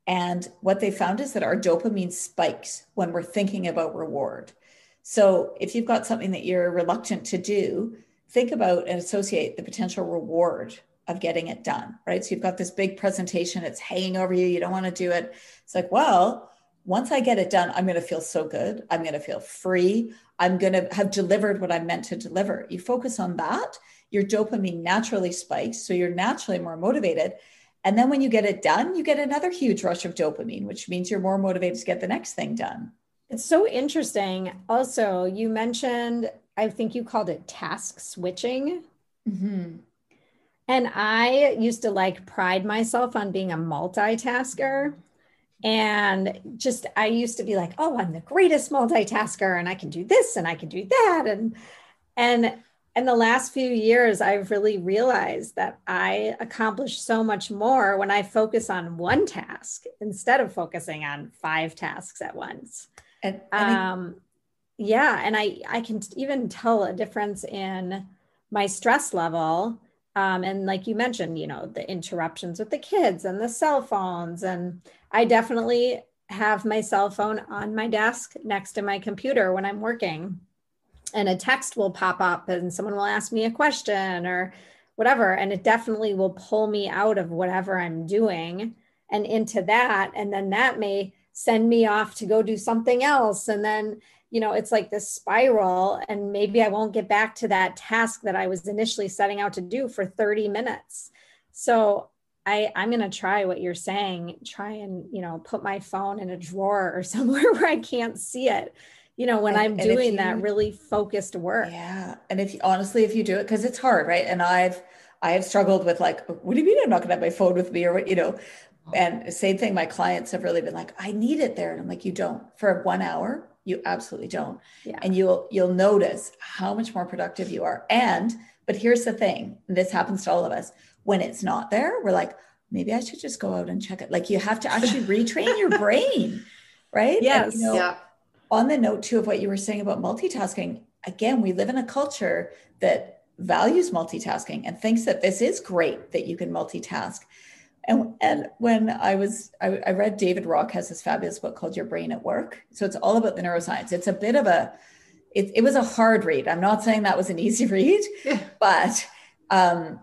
A: And what they found is that our dopamine spikes when we're thinking about reward. So if you've got something that you're reluctant to do, think about and associate the potential reward of getting it done, right? So you've got this big presentation, it's hanging over you, you don't want to do it. It's like, well, once I get it done, I'm going to feel so good. I'm going to feel free. I'm going to have delivered what I'm meant to deliver. You focus on that, your dopamine naturally spikes. So you're naturally more motivated. And then when you get it done, you get another huge rush of dopamine, which means you're more motivated to get the next thing done.
D: It's so interesting. Also, you mentioned, I think you called it task switching. Mm-hmm. And I used to like pride myself on being a multitasker and just i used to be like oh i'm the greatest multitasker and i can do this and i can do that and and in the last few years i've really realized that i accomplish so much more when i focus on one task instead of focusing on five tasks at once and, and um, yeah and i i can even tell a difference in my stress level. Um, and like you mentioned, you know, the interruptions with the kids and the cell phones. And I definitely have my cell phone on my desk next to my computer when I'm working. And a text will pop up and someone will ask me a question or whatever. And it definitely will pull me out of whatever I'm doing and into that. And then that may send me off to go do something else. And then, you know, it's like this spiral. And maybe I won't get back to that task that I was initially setting out to do for 30 minutes. So I, I'm going to try what you're saying, try and, you know, put my phone in a drawer or <laughs> somewhere where I can't see it you know when and, i'm doing you, that really focused work
A: yeah and if you honestly if you do it because it's hard right and i've i have struggled with like what do you mean i'm not going to have my phone with me or what you know and same thing my clients have really been like i need it there. And i'm like you don't. For one hour you absolutely don't. Yeah. and you'll you'll notice how much more productive you are. And but here's the thing this happens to all of us. When it's not there we're like maybe i should just go out and check it. Like you have to actually <laughs> retrain your brain right?
D: Yes.
A: and, you know, yeah. on the note too of what you were saying about multitasking again we live in a culture that values multitasking and thinks that this is great that you can multitask and, and when I was, I, I read David Rock has this fabulous book called Your Brain at Work. So it's all about the neuroscience. It's a bit of a, it, it was a hard read. I'm not saying that was an easy <laughs> read, but um,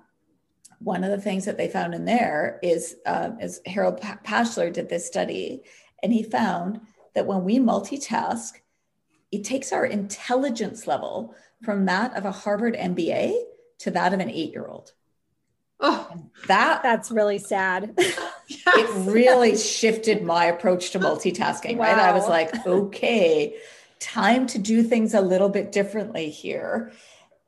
A: one of the things that they found in there is, uh, is Harold Pashler did this study, and he found that when we multitask, it takes our intelligence level from that of a Harvard MBA to that of an eight year old.
D: Oh, that that's really sad. <laughs>
A: yes. It really shifted my approach to multitasking, wow. right? I was like, okay, time to do things a little bit differently here.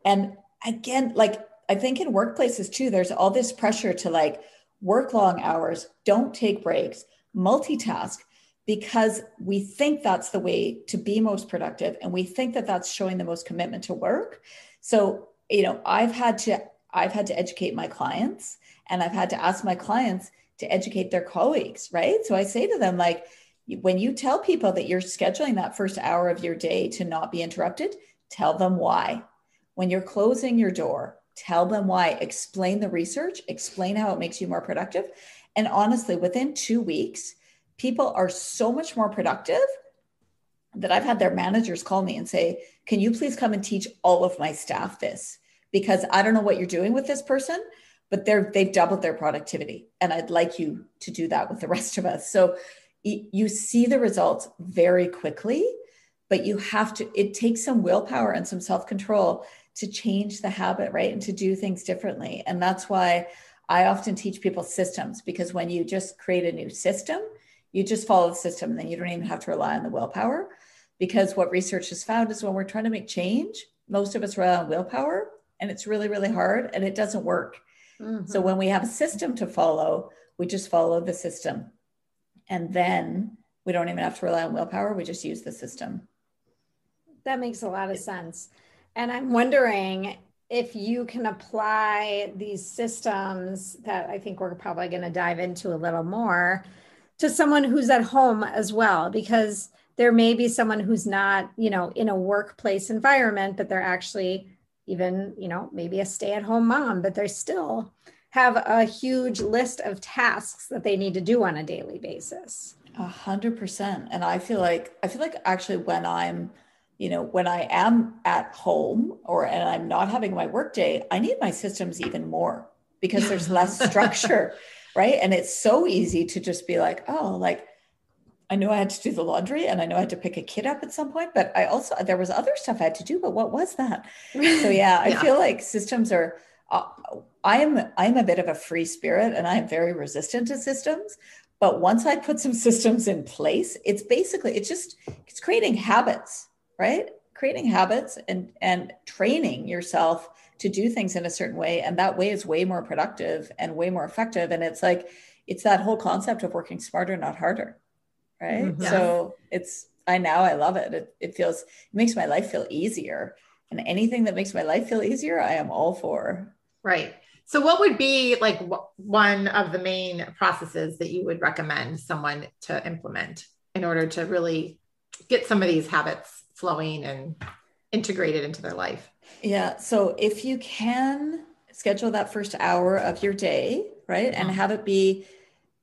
A: And again, like I think in workplaces too, there's all this pressure to like work long hours, don't take breaks, multitask because we think that's the way to be most productive and we think that that's showing the most commitment to work. So, you know, I've had to I've had to educate my clients and I've had to ask my clients to educate their colleagues, right? So I say to them, like, when you tell people that you're scheduling that first hour of your day to not be interrupted, tell them why. When you're closing your door, tell them why. Explain the research, explain how it makes you more productive. And honestly, within two weeks, people are so much more productive that I've had their managers call me and say, Can you please come and teach all of my staff this? Because I don't know what you're doing with this person, but they're they've doubled their productivity, and I'd like you to do that with the <laughs> rest of us. So you see the results very quickly, but you have to. It takes some willpower and some self control to change the habit, right, and to do things differently. And that's why I often teach people systems because when you just create a new system, you just follow the system, and then you don't even have to rely on the willpower. Because what research has found is when we're trying to make change, most of us rely on willpower and it's really, really hard and it doesn't work. Mm-hmm. So when we have a system to follow, we just follow the system. And then we don't even have to rely on willpower. We just use the system.
D: That makes a lot of sense. And I'm wondering if you can apply these systems that I think we're probably going to dive into a little more to someone who's at home as well, because there may be someone who's not, you know, in a workplace environment, but they're actually even, you know, maybe a stay at home mom, but they still have a huge list of tasks that they need to do on a daily basis.
A: A hundred percent. And I feel like, I feel like actually when I'm, you know, when I am at home or and I'm not having my work day, I need my systems even more because there's less <laughs> structure, right? And it's so easy to just be like, oh, like I know I had to do the laundry and I know I had to pick a kid up at some point, but I also, there was other stuff I had to do, but what was that? So yeah, I <laughs> yeah. feel like systems are, uh, I am, I'm a bit of a free spirit and I'm very resistant to systems. But once I put some systems in place, it's basically, it's just, it's creating habits, right? Creating habits and, and training yourself to do things in a certain way. And that way is way more productive and way more effective. And it's like, it's that whole concept of working smarter, not harder right mm-hmm. so it's i now i love it. it it feels it makes my life feel easier and anything that makes my life feel easier i am all for
C: right so what would be like one of the main processes that you would recommend someone to implement in order to really get some of these habits flowing and integrated into their life.
A: Yeah. So if you can schedule that first hour of your day, right, and have it be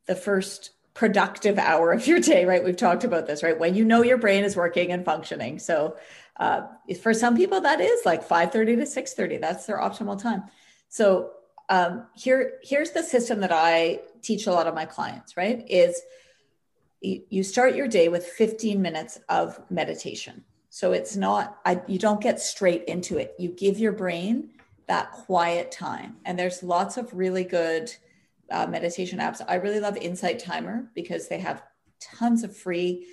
A: the first productive hour of your day, right? We've talked about this, right? When you know your brain is working and functioning. So uh, for some people, that is like 5:30 to 6:30. That's their optimal time. So um, here, here's the system that I teach a lot of my clients. Right? Is you start your day with 15 minutes of meditation. So it's not I, you don't get straight into it. You give your brain that quiet time, and there's lots of really good uh, meditation apps. I really love Insight Timer because they have tons of free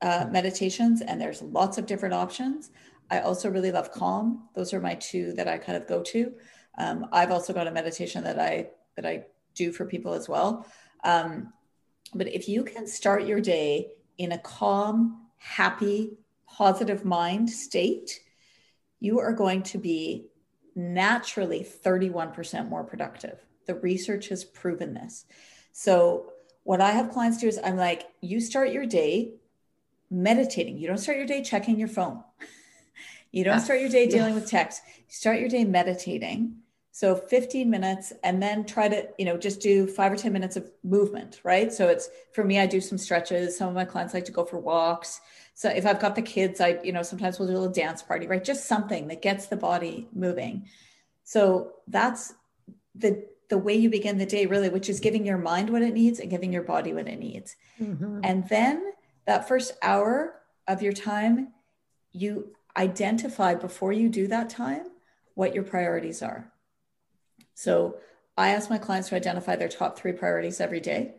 A: uh, meditations and there's lots of different options. I also really love Calm. Those are my two that I kind of go to. Um, I've also got a meditation that I that I do for people as well. Um, but if you can start your day in a calm, happy, positive mind state, you are going to be naturally 31% more productive. The research has proven this. So, what I have clients do is I'm like, you start your day meditating. You don't start your day checking your phone. <laughs> you don't start your day dealing with text. You start your day meditating. So 15 minutes and then try to, you know, just do five or 10 minutes of movement, right? So it's for me, I do some stretches. Some of my clients like to go for walks. So if I've got the kids, I, you know, sometimes we'll do a little dance party, right? Just something that gets the body moving. So that's the the way you begin the day really, which is giving your mind what it needs and giving your body what it needs. Mm-hmm. And then that first hour of your time, you identify before you do that time what your priorities are. So I ask my clients to identify their top three priorities every day.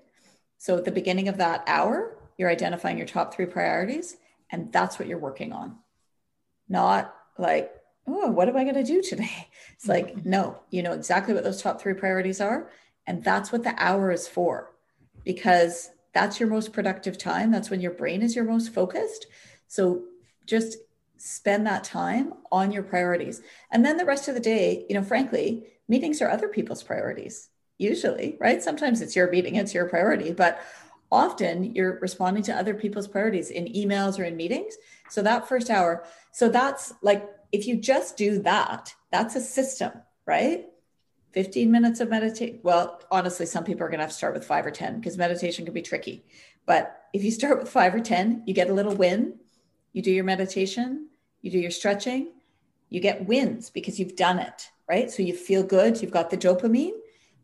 A: So at the beginning of that hour, you're identifying your top three priorities, and that's what you're working on. Not like, oh, what am I going to do today? <laughs> It's like, no, you know exactly what those top three priorities are. And that's what the hour is for. Because that's your most productive time. That's when your brain is your most focused. So just spend that time on your priorities. And then the rest of the day, you know, frankly, meetings are other people's priorities, usually, right? Sometimes it's your meeting, it's your priority, but often you're responding to other people's priorities in emails or in meetings. So that first hour, so that's like, if you just do that, that's a system, right? 15 minutes of meditation. Well, honestly, some people are going to have to start with five or 10 because meditation can be tricky. But if you start with five or 10, you get a little win. You do your meditation, you do your stretching, you get wins because you've done it, right? So you feel good, you've got the dopamine,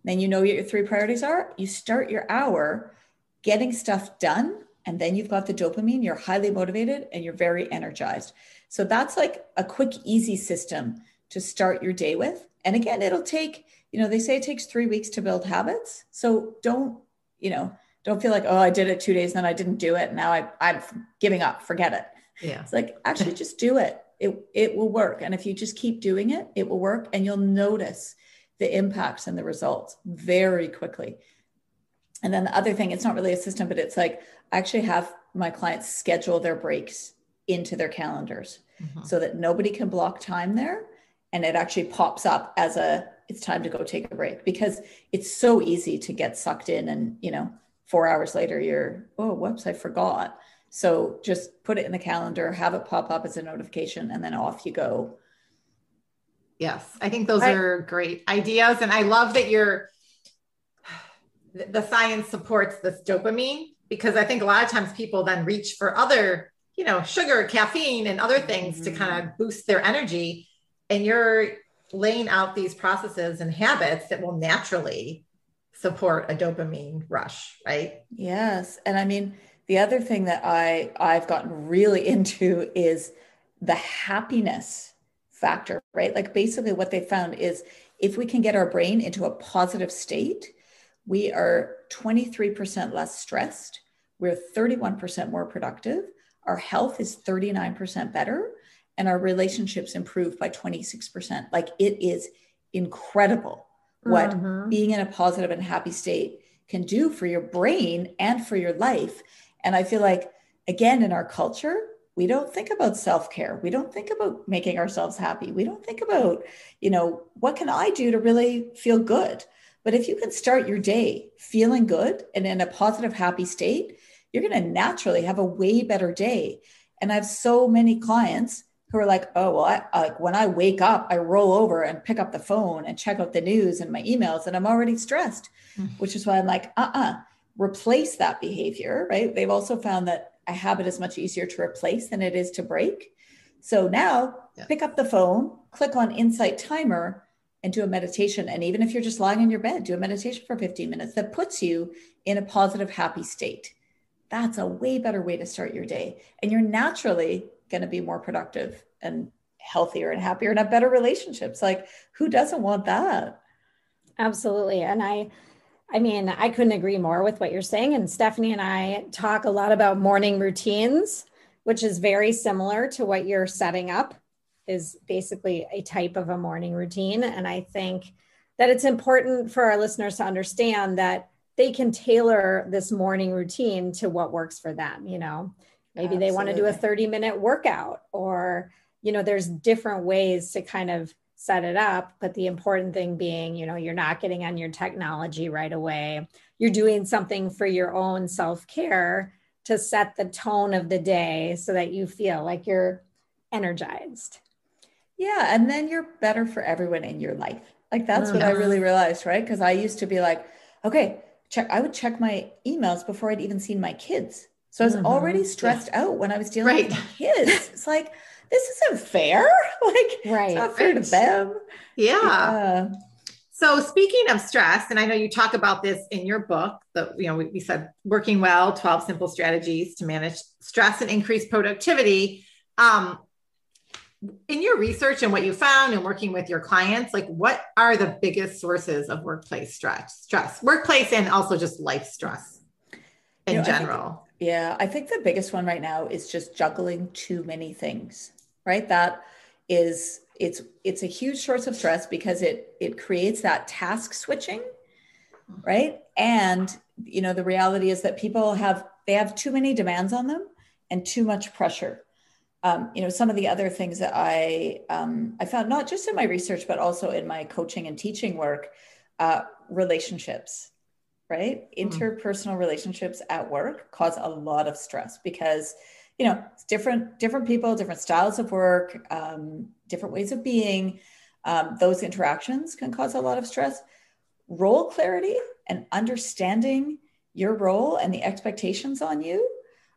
A: then you know what your three priorities are. You start your hour getting stuff done, and then you've got the dopamine, you're highly motivated and you're very energized. So that's like a quick, easy system to start your day with. And again, it'll take you know, they say it takes three weeks to build habits. So don't, you know, don't feel like, oh, I did it two days, and then I didn't do it. Now I, I'm giving up, forget it.
C: Yeah.
A: It's like, actually <laughs> just do it. It, it will work. And if you just keep doing it, it will work and you'll notice the impacts and the results very quickly. And then the other thing, it's not really a system, but it's like I actually have my clients schedule their breaks into their calendars mm-hmm. so that nobody can block time there. And it actually pops up as a it's time to go take a break because it's so easy to get sucked in and you know four hours later you're oh whoops i forgot so just put it in the calendar have it pop up as a notification and then off you go
C: yes i think those I, are great ideas and i love that you're <sighs> the science supports this dopamine because i think a lot of times people then reach for other you know sugar caffeine and other things mm-hmm. to kind of boost their energy and you're laying out these processes and habits that will naturally support a dopamine rush, right?
A: Yes. And I mean, the other thing that I I've gotten really <laughs> into is the happiness factor, right? Like basically what they found is if we can get our brain into a positive state, we are 23% less stressed, we're 31% more productive, our health is 39% better, and our relationships improved by 26%. Like it is incredible what mm-hmm. being in a positive and happy state can do for your brain and for your life. And I feel like, again, in our culture, we don't think about self-care. We don't think about making ourselves happy. We don't think about, you know, what can I do to really feel good? But if you can start your day feeling good and in a positive, happy state, you're going to naturally have a way better day. And I have so many clients who are like, oh, well, I, like when I wake up, I roll over and pick up the phone and check out the news and my emails, and I'm already stressed, mm-hmm. which is why I'm like, uh uh-uh, uh replace that behavior, right? They've also found that a habit is much easier to replace than it is to break. So now yeah. pick up the phone, click on Insight Timer, and do a meditation. And even if you're just lying in your bed, do a meditation for 15 minutes that puts you in a positive, happy state. That's a way better way to start your day. And you're naturally going to be more productive and healthier and happier and have better relationships. Like, who doesn't want that?
D: Absolutely. And I, I mean, I couldn't agree more with what you're saying. And Stephanie and I talk a lot about morning routines, which is very similar to what you're setting up, is basically a type of a morning routine. And I think that it's important for our listeners to understand that they can tailor this morning routine to what works for them. You know, maybe Absolutely. they want to do a 30 minute workout, or, you know, there's different ways to kind of set it up but the important thing being you know you're not getting on your technology right away you're doing something for your own self-care to set the tone of the day so that you feel like you're energized
A: yeah and then you're better for everyone in your life like that's mm-hmm. what i really realized right because i used to be like okay check i would check my emails before i'd even seen my kids so i was mm-hmm. already stressed yeah. out when i was dealing right. with my kids <laughs> it's like this isn't fair. <laughs> like, right. it's not fair to them.
C: Yeah. yeah. So speaking of stress, and I know you talk about this in your book, that you know, we, we said working well, 12 simple strategies to manage stress and increase productivity. Um, in your research and what you found and working with your clients, like what are the biggest sources of workplace stress, stress, workplace and also just life stress in you know, general?
A: I think, yeah, I think the biggest one right now is just juggling too many things right? That is it's it's a huge source of stress because it it creates that task switching, right? And you know the reality is that people have they have too many demands on them and too much pressure. Um, you know some of the other things that I um, I found not just in my research but also in my coaching and teaching work, uh, relationships, right? Mm-hmm. Interpersonal relationships at work cause a lot of stress because you know different different people different styles of work um, different ways of being um, those interactions can cause a lot of stress role clarity and understanding your role and the expectations on you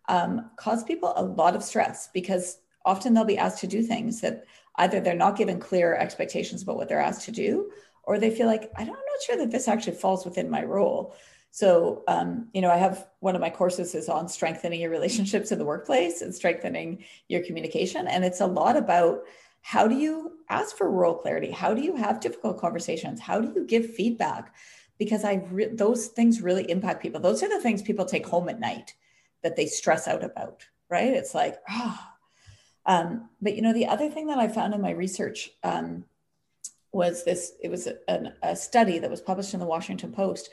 A: um, cause people a lot of stress because often they'll be asked to do things that either they're not given clear expectations about what they're asked to do or they feel like i'm not sure that this actually falls within my role so, um, you know, I have one of my courses is on strengthening your relationships in the workplace and strengthening your communication. And it's a lot about how do you ask for role clarity? How do you have difficult conversations? How do you give feedback? Because I re- those things really impact people. Those are the things people take home at night that they stress out about, right? It's like, oh. Um, but you know, the other thing that I found in my research um, was this. It was a, a study that was published in the Washington Post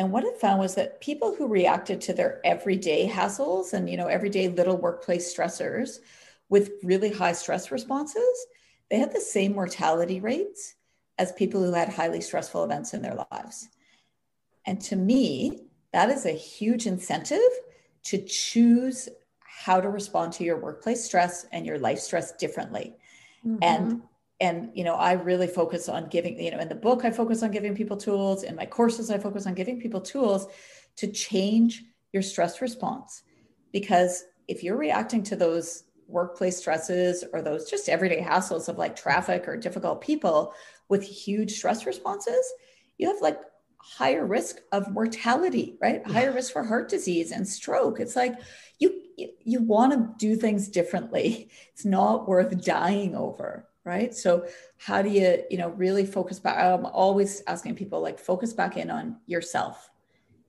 A: and what it found was that people who reacted to their everyday hassles and you know everyday little workplace stressors with really high stress responses, they had the same mortality rates as people who had highly stressful events in their lives. And to me, that is a huge incentive to choose how to respond to your workplace stress and your life stress differently. Mm-hmm. And and you know i really focus on giving you know in the book i focus on giving people tools in my courses i focus on giving people tools to change your stress response because if you're reacting to those workplace stresses or those just everyday hassles of like traffic or difficult people with huge stress responses you have like higher risk of mortality right? Higher risk for heart disease and stroke. It's like you you want to do things differently. <laughs> It's not worth dying over right? So how do you you know really focus back i'm always asking people like focus back in on yourself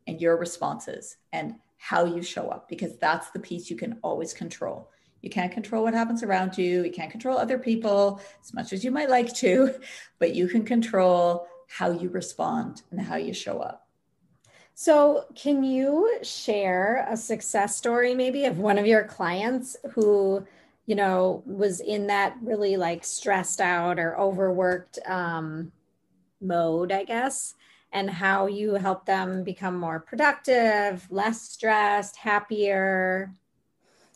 A: and your responses and how you show up because that's the piece you can always control. You can't control what happens around you. You can't control other people as much as you might like to <laughs> but you can control how you respond and how you show up
D: so, can you share a success story maybe of one of your clients who you know, was in that really like stressed out or overworked um, mode, I guess, and how you help them become more productive, less stressed, happier.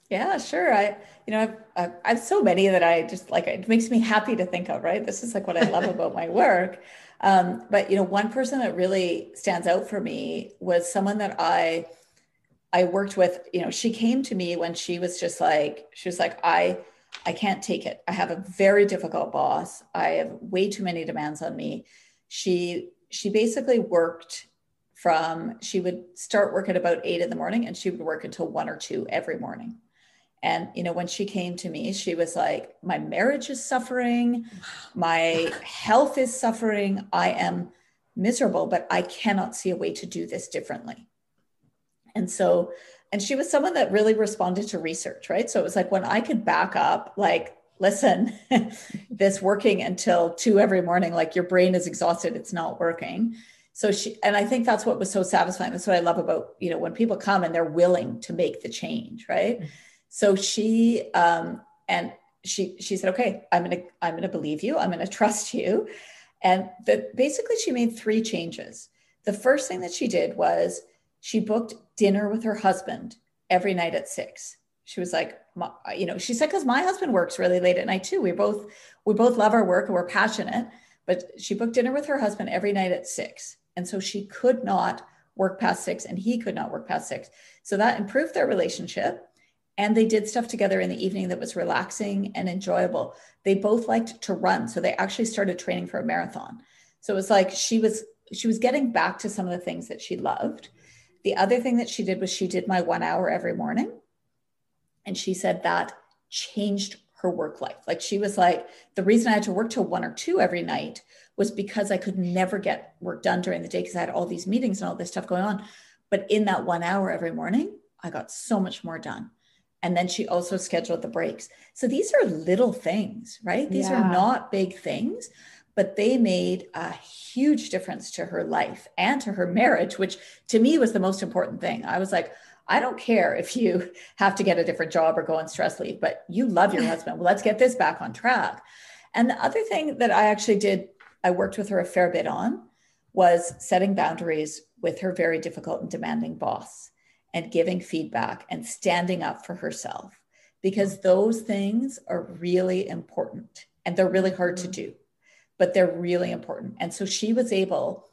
A: Yeah, sure. I, you know, I've, I've, I have so many that I just like, it makes me happy to think of, right? This is like what I love <laughs> about my work. Um, but, you know, one person that really stands out for me was someone that I, I worked with, you know, she came to me when she was just like, she was like, I, I can't take it. I have a very difficult boss. I have way too many demands on me. She, she basically worked from, she would start work at about eight in the morning and she would work until one or two every morning and, you know, when she came to me, she was like, My marriage is suffering, my health is suffering, I am miserable, but I cannot see a way to do this differently. And so, and she was someone that really responded to research, right? So it was like when I could back up, like, listen, <laughs> this working until two every morning, like your brain is exhausted, it's not working. So she, and I think that's what was so satisfying. That's what I love about, you know, when people come and they're willing to make the change, right? Mm-hmm so she um, and she she said, "Okay, I'm gonna I'm gonna believe you. I'm gonna <laughs> trust you." And the, basically, she made three changes. The first thing that she did was she booked dinner with her husband every night at six. She was like, you know, she said, because my husband works really late at night too. We both we both love our work and we're passionate. But she booked dinner with her husband every night at six, and so she could not work past six, and he could not work past six. So that improved their relationship and they did stuff together in the evening that was relaxing and enjoyable. They both liked to run, so they actually started training for a marathon. So it was like she was she was getting back to some of the things that she loved. The other thing that she did was she did my 1 hour every morning. And she said that changed her work life. Like she was like the reason I had to work till 1 or 2 every night was because I could never get work done during the day because I had all these meetings and all this stuff going on. But in that 1 hour every morning, I got so much more done and then she also scheduled the breaks. So these are little things, right? These yeah. are not big things, but they made a huge difference to her life and to her marriage, which to me was the most important thing. I was like, I don't care if you <laughs> have to get a different job or go on stress leave, but you love your <laughs> husband. Well, let's get this back on track. And the other thing that I actually did, I worked with her a fair bit on, was setting boundaries with her very difficult and demanding boss and giving feedback and standing up for herself because those things are really important and they're really hard to mm-hmm. do but they're really important. And so she was able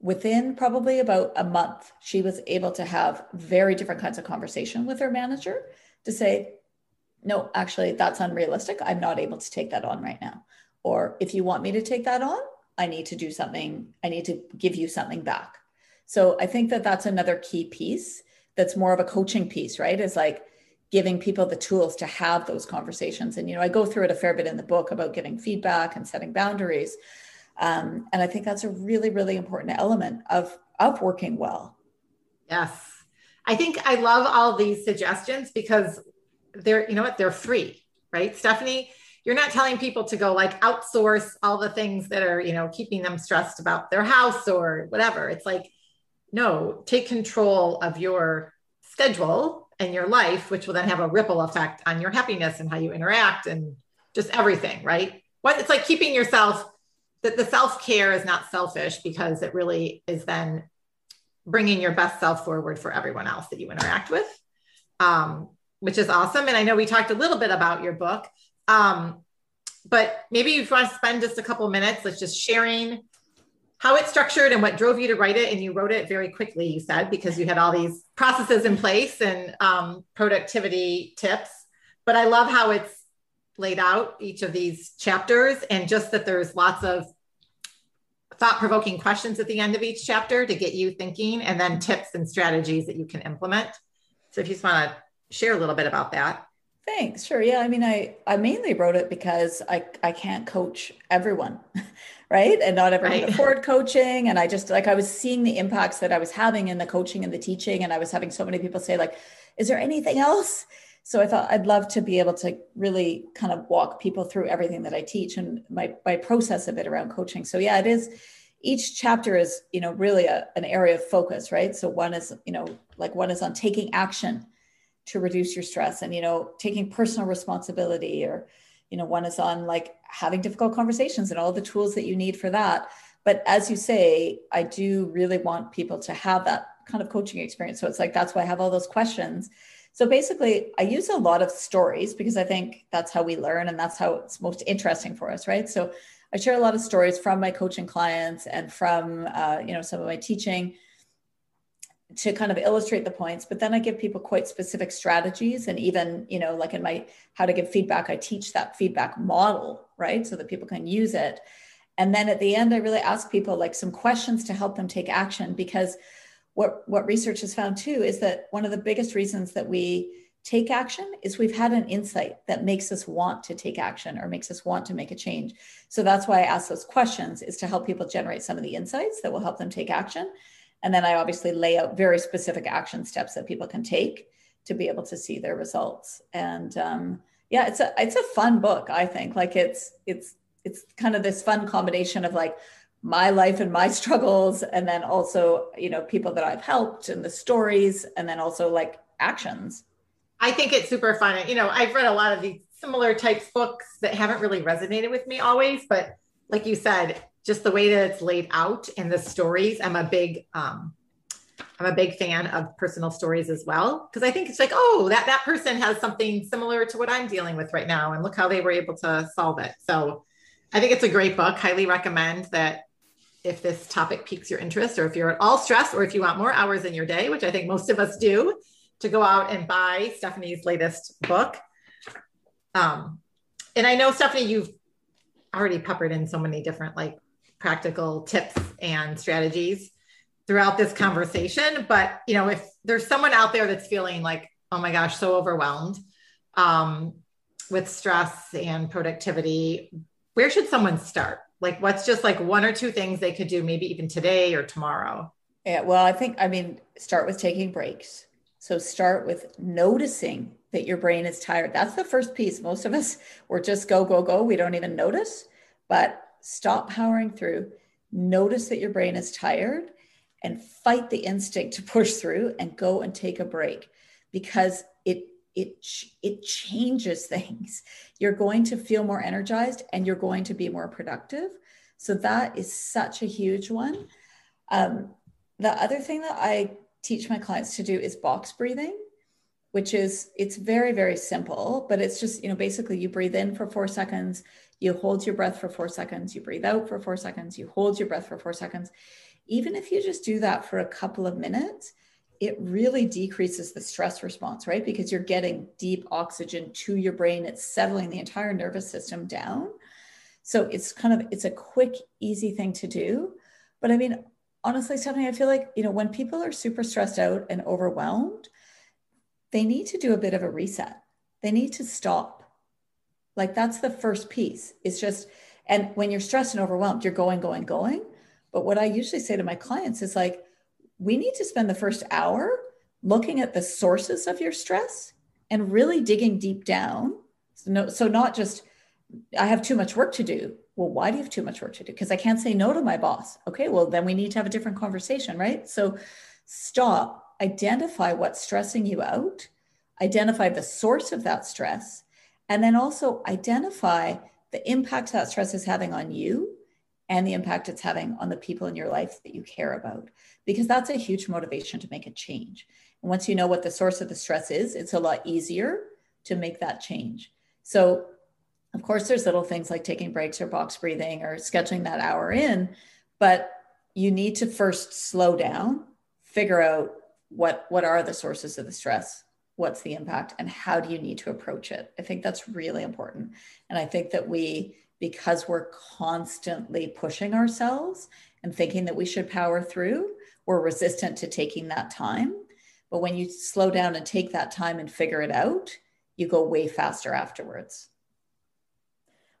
A: within probably about a month she was able to have very different kinds of conversation with her manager to say no actually that's unrealistic. I'm not able to take that on right now. Or if you want me to take that on i need to do something i need to give you something back. So i think that that's another key piece that's more of a coaching piece, right? Is like giving people the tools to have those conversations. And, you know, I go through it a fair bit in the book about giving feedback and setting boundaries. Um, and I think that's a really, really important element of, of working well.
C: Yes. I think I love all these suggestions because they're, you know what, they're free, right? Stephanie, you're not telling people to go like outsource all the things that are, you know, keeping them stressed about their house or whatever. It's like, no, take control of your schedule and your life, which will then have a ripple effect on your happiness and how you interact and just everything, right? What it's like keeping yourself that the self care is not selfish because it really is then bringing your best self forward for everyone else that you interact with, um, which is awesome. And I know we talked a little bit about your book, um, but maybe you want to spend just a couple minutes, let's just sharing how it's structured and what drove you to write it. And you wrote it very quickly, you said, because you had all these processes in place and um, productivity tips. But I love how it's laid out, each of these chapters, and just that there's lots of thought provoking questions at the end of each chapter to get you thinking, and then tips and strategies that you can implement. So if you just want to share a little bit about that.
A: Thanks. Sure. Yeah. I mean, I, I mainly wrote it because I, I can't coach everyone, <laughs> right? And not everyone right. can afford coaching. And I just like I was seeing the impacts that I was having in the coaching and the teaching. And I was having so many people say, like, is there anything else? So I thought I'd love to be able to really kind of walk people through everything that I teach and my my process of it around coaching. So yeah, it is each chapter is, you know, really a, an area of focus, right? So one is, you know, like one is on taking action to reduce your stress and you know taking personal responsibility or you know one is on like having difficult conversations and all the tools that you need for that. But as you say i do really want people to have that kind of coaching experience. So it's like that's why i have all those questions. So basically, I use a lot of stories because I think that's how we learn and that's how it's most interesting for us, right? So I share a lot of stories from my coaching clients and from uh, you know some of my teaching to kind of illustrate the points but then i give people quite specific strategies and even you know like in my how to give feedback i teach that feedback model right? So that people can use it. And then at the end i really ask people like some questions to help them take action because what what research has found too is that one of the biggest reasons that we take action is we've had an insight that makes us want to take action or makes us want to make a change. So that's why i ask those questions is to help people generate some of the insights that will help them take action and then I obviously lay out very specific action steps that people can take to be able to see their results. And um, yeah, it's a it's a fun book. I think like it's it's it's kind of this fun combination of like my life and my <laughs> struggles, and then also you know people that I've helped and the stories, and then also like actions.
C: I think it's super fun. You know, I've read a lot of these similar types books that haven't really resonated with me always, but like you said, just the way that it's laid out and the stories. I'm a big um, I'm a big fan of personal stories as well because I think it's like, oh, that that person has something similar to what I'm dealing with right now, and look how they were able to solve it. So, I think it's a great book. Highly recommend that if this topic piques your interest, or if you're at all stressed, or if you want more hours in your day, which I think most of us do, to go out and buy Stephanie's latest book. Um, and I know Stephanie, you've already peppered in so many different like practical tips and strategies throughout this conversation. But, you know, if there's someone out there that's feeling like, oh my gosh, so overwhelmed um, with stress and productivity, where should someone start? Like, what's just like one or two things they could do, maybe even today or tomorrow?
A: Yeah, well, I think, I mean, start with taking breaks. So start with noticing that your brain is tired. That's the first piece. Most of us, we're just go, go, go. We don't even notice. But stop powering through, notice that your brain is tired, and fight the instinct to push through and go and take a break because it it it changes things. You're going to feel more energized and you're going to be more productive. So that is such a huge one. Um, the other thing that I teach my clients to do is box breathing which is it's very very simple but it's just you know basically you breathe in for 4 seconds you hold your breath for four seconds, you breathe out for four seconds, you hold your breath for four seconds. Even if you just do that for a couple of minutes, it really decreases the stress response, right? Because you're getting deep oxygen to your brain, it's settling the entire nervous system down. So it's kind of it's a quick, easy thing to do. But I mean, honestly, Stephanie, I feel like you know when people are super stressed out and overwhelmed, they need to do a bit of a reset. They need to stop like that's the first piece. It's just, and when you're stressed and overwhelmed, you're going, going, going. But what I usually say to my clients is like, we need to spend the first hour looking at the sources of your stress and really digging deep down. So, no, so not just, I have too much work to do. Well, why do you have too much work to do? Because I can't say no to my boss. Okay, well, then we need to have a different conversation, right? So stop, identify what's stressing you out, identify the source of that stress, and then also identify the impact that stress is having on you and the impact it's having on the people in your life that you care about, because that's a huge motivation to make a change. And once you know what the source of the stress is, it's a lot easier to make that change. So, of course, there's little things like taking breaks or box breathing or scheduling that hour in, but you need to first slow down, figure out what what are the sources of the stress what's the impact and how do you need to approach it? I think that's really important. And i think that we because we're constantly pushing ourselves and thinking that we should power through we're resistant to taking that time. But when you slow down and take that time and figure it out you go way faster afterwards.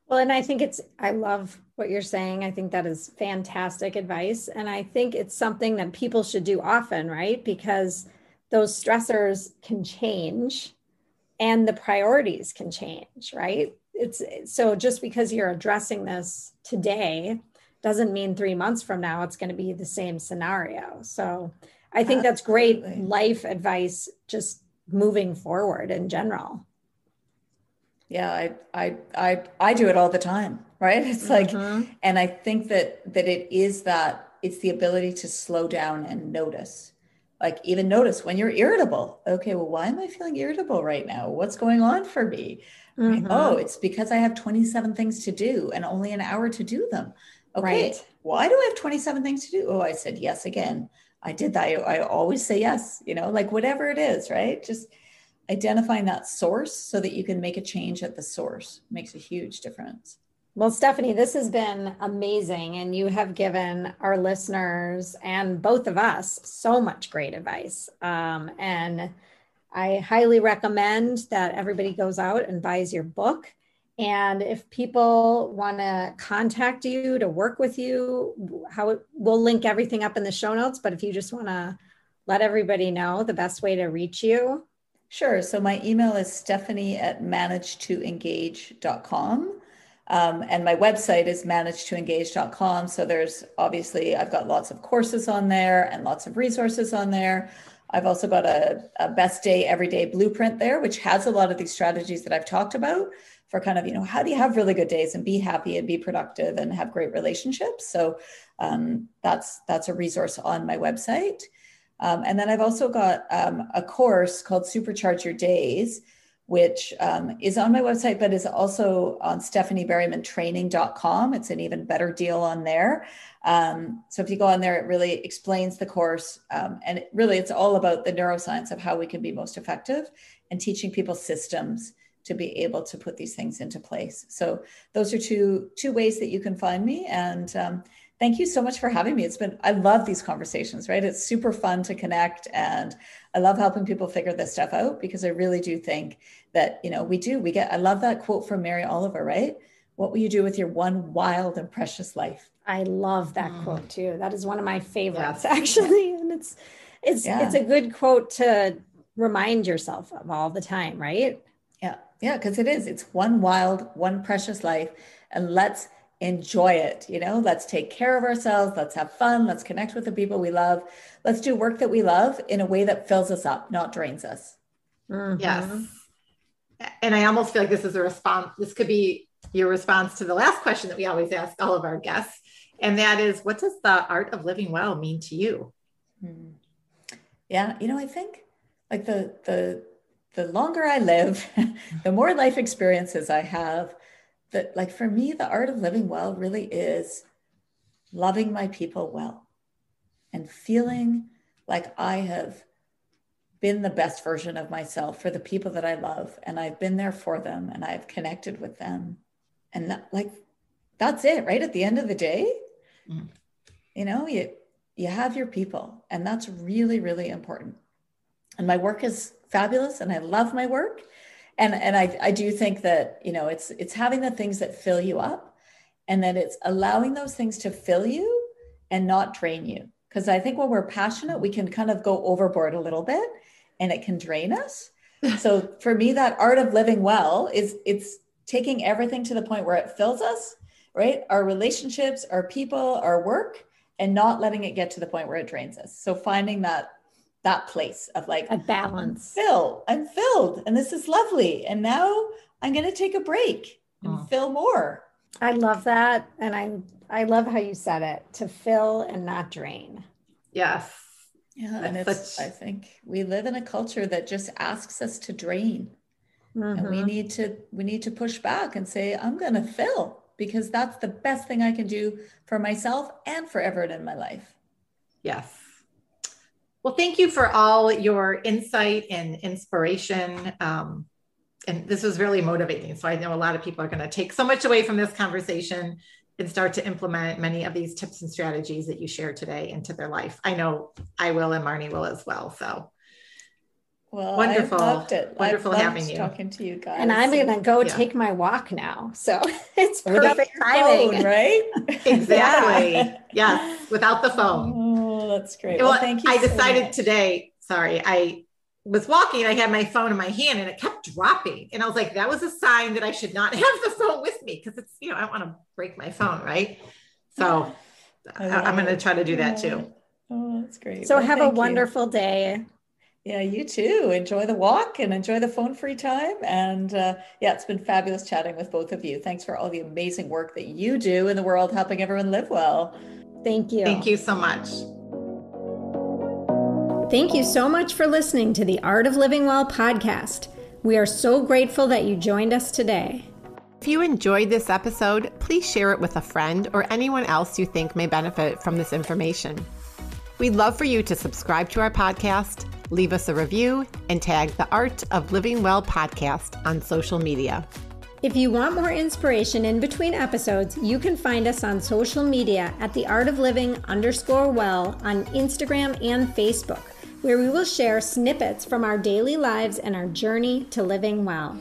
D: Well and i think it's i love what you're saying. I think that is fantastic advice. And i think it's something that people should do often right? Because those stressors can change and the priorities can change, right? It's so just because you're addressing this today doesn't mean three months from now it's going to be the same scenario. So I think that's great life advice just moving forward in general.
A: Yeah, I I I I do it all the time, right? <laughs> It's like mm-hmm. and I think that that it is that it's the ability to slow down and notice like even notice when you're irritable. Okay, well, why am I feeling irritable right now? What's going on for me? Mm-hmm. Oh, it's because I have 27 things to do and only an hour to do them. Okay, right. why do I have 27 things to do? Oh, I said yes again. I did that. I, I always say yes, you know, like whatever it is, right? Just identifying that source so that you can make a change at the source makes a huge difference.
D: Well, Stephanie, this has been amazing. And you have given our listeners and both of us so much great advice. Um, and I highly recommend that everybody goes out and buys your book. And if people want to contact you to work with you, how we'll link everything up in the show notes. But if you just want to let everybody know the best way to reach you.
A: Sure. So my email is stephanie at managetoengage.com. Um, and my website is managetoengage.com. So there's obviously, I've got lots of courses on there and lots of resources on there. I've also got a, a best day everyday blueprint there, which has a lot of these strategies that I've talked about for kind of, you know, how do you have really good days and be happy and be productive and have great relationships. So um, that's that's a resource on my website. Um, and then I've also got um, a course called Supercharge Your Days, which um, is on my website, but is also on stephanieberrymantraining.com. It's an even better deal on there. Um, so if you go on there, it really explains the course. Um, and it really, it's all about the neuroscience of how we can be most effective and teaching people systems to be able to put these things into place. So those are two two ways that you can find me. And um, thank you so much for having me. It's been, I love these conversations, right? It's super fun to connect and I love helping people figure this stuff out because I really do think that, you know, we do, we get, I love that quote from Mary Oliver, right? What will you do with your one wild and precious life?
D: I love that mm. quote too. That is one of my favorites yes. actually. <laughs> And it's, it's, yeah. it's a good quote to remind yourself of all the time, right?
A: Yeah. Yeah. Cause it is, it's one wild, one precious life. And let's enjoy it. You know, let's take care of ourselves. Let's have fun. Let's connect with the people we love. Let's do work that we love in a way that fills us up, not drains us.
C: Mm-hmm. Yes. And I almost feel like this is a response. This could be your response to the last question that we always ask all of our guests. And that is, what does the art of living well mean to you?
A: Hmm. Yeah. You know, I think like the, the, the longer I live, <laughs> the more life experiences I have, that like for me the art of living well really is loving my people well and feeling like i have been the best version of myself for the people that i love and i've been there for them and i've connected with them. And that, like that's it right at the end of the day? Mm. you know you you have your people and that's really really important. And my work is fabulous and i love my work and and I, I do think that you know it's it's having the things that fill you up and that it's allowing those things to fill you and not drain you. Because i think when we're passionate we can kind of go overboard a little bit and it can drain us. <laughs> So for me that art of living well is it's taking everything to the point where it fills us right? Our relationships our people our work and not letting it get to the point where it drains us. So finding that that place of like
D: a balance.
A: I'm filled. I'm filled, and this is lovely. And now I'm going to take a break and oh. fill more.
D: I love that, and I I love how you said it: to fill and not drain.
C: Yes.
A: Yeah, and it's. Such... I think we live in a culture that just asks us to drain, mm-hmm. and we mm-hmm. need to we need to push back and say, "I'm going to fill." Because that's the best thing I can do for myself and for everyone in my life.
C: Yes. Well, thank you for all your insight and inspiration. Um, and this was really motivating. So I know a lot of people are going to take so much away from this conversation and start to implement many of these tips and strategies that you shared today into their life. I know I will and Marnie will as well. So
A: well, wonderful. I loved it.
C: Wonderful having you.
A: Talking to you guys.
D: And I'm going to go yeah. take my walk now. So <laughs> it's perfect timing,
A: right?
C: exactly. <laughs> yeah. Yes. Without the phone.
A: That's great. Well, well thank you.
C: I so decided much. today, sorry, I was walking I had my phone in my hand and it kept dropping. And I was like, that was a sign that I should not <laughs> have the phone with me because it's, you know, I don't want to break my phone, right? So I am going to try to do that too.
A: Oh, that's great.
D: So well, have a wonderful you. day.
A: Yeah, you too. Enjoy the walk and enjoy the phone free time. And uh, yeah, it's been fabulous chatting with both of you. Thanks for all the amazing work that you do in the world, helping everyone live well.
D: Thank you.
C: Thank you so much.
D: Thank you so much for listening to the Art of Living Well podcast. We are so grateful that you joined us today.
C: If you enjoyed this episode, please share it with a friend or anyone else you think may benefit from this information. We'd love for you to subscribe to our podcast, leave us a review, and tag the Art of Living Well podcast on social media.
D: If you want more inspiration in between episodes, you can find us on social media at the Art of Living underscore well on Instagram and Facebook where we will share snippets from our daily lives and our journey to living well.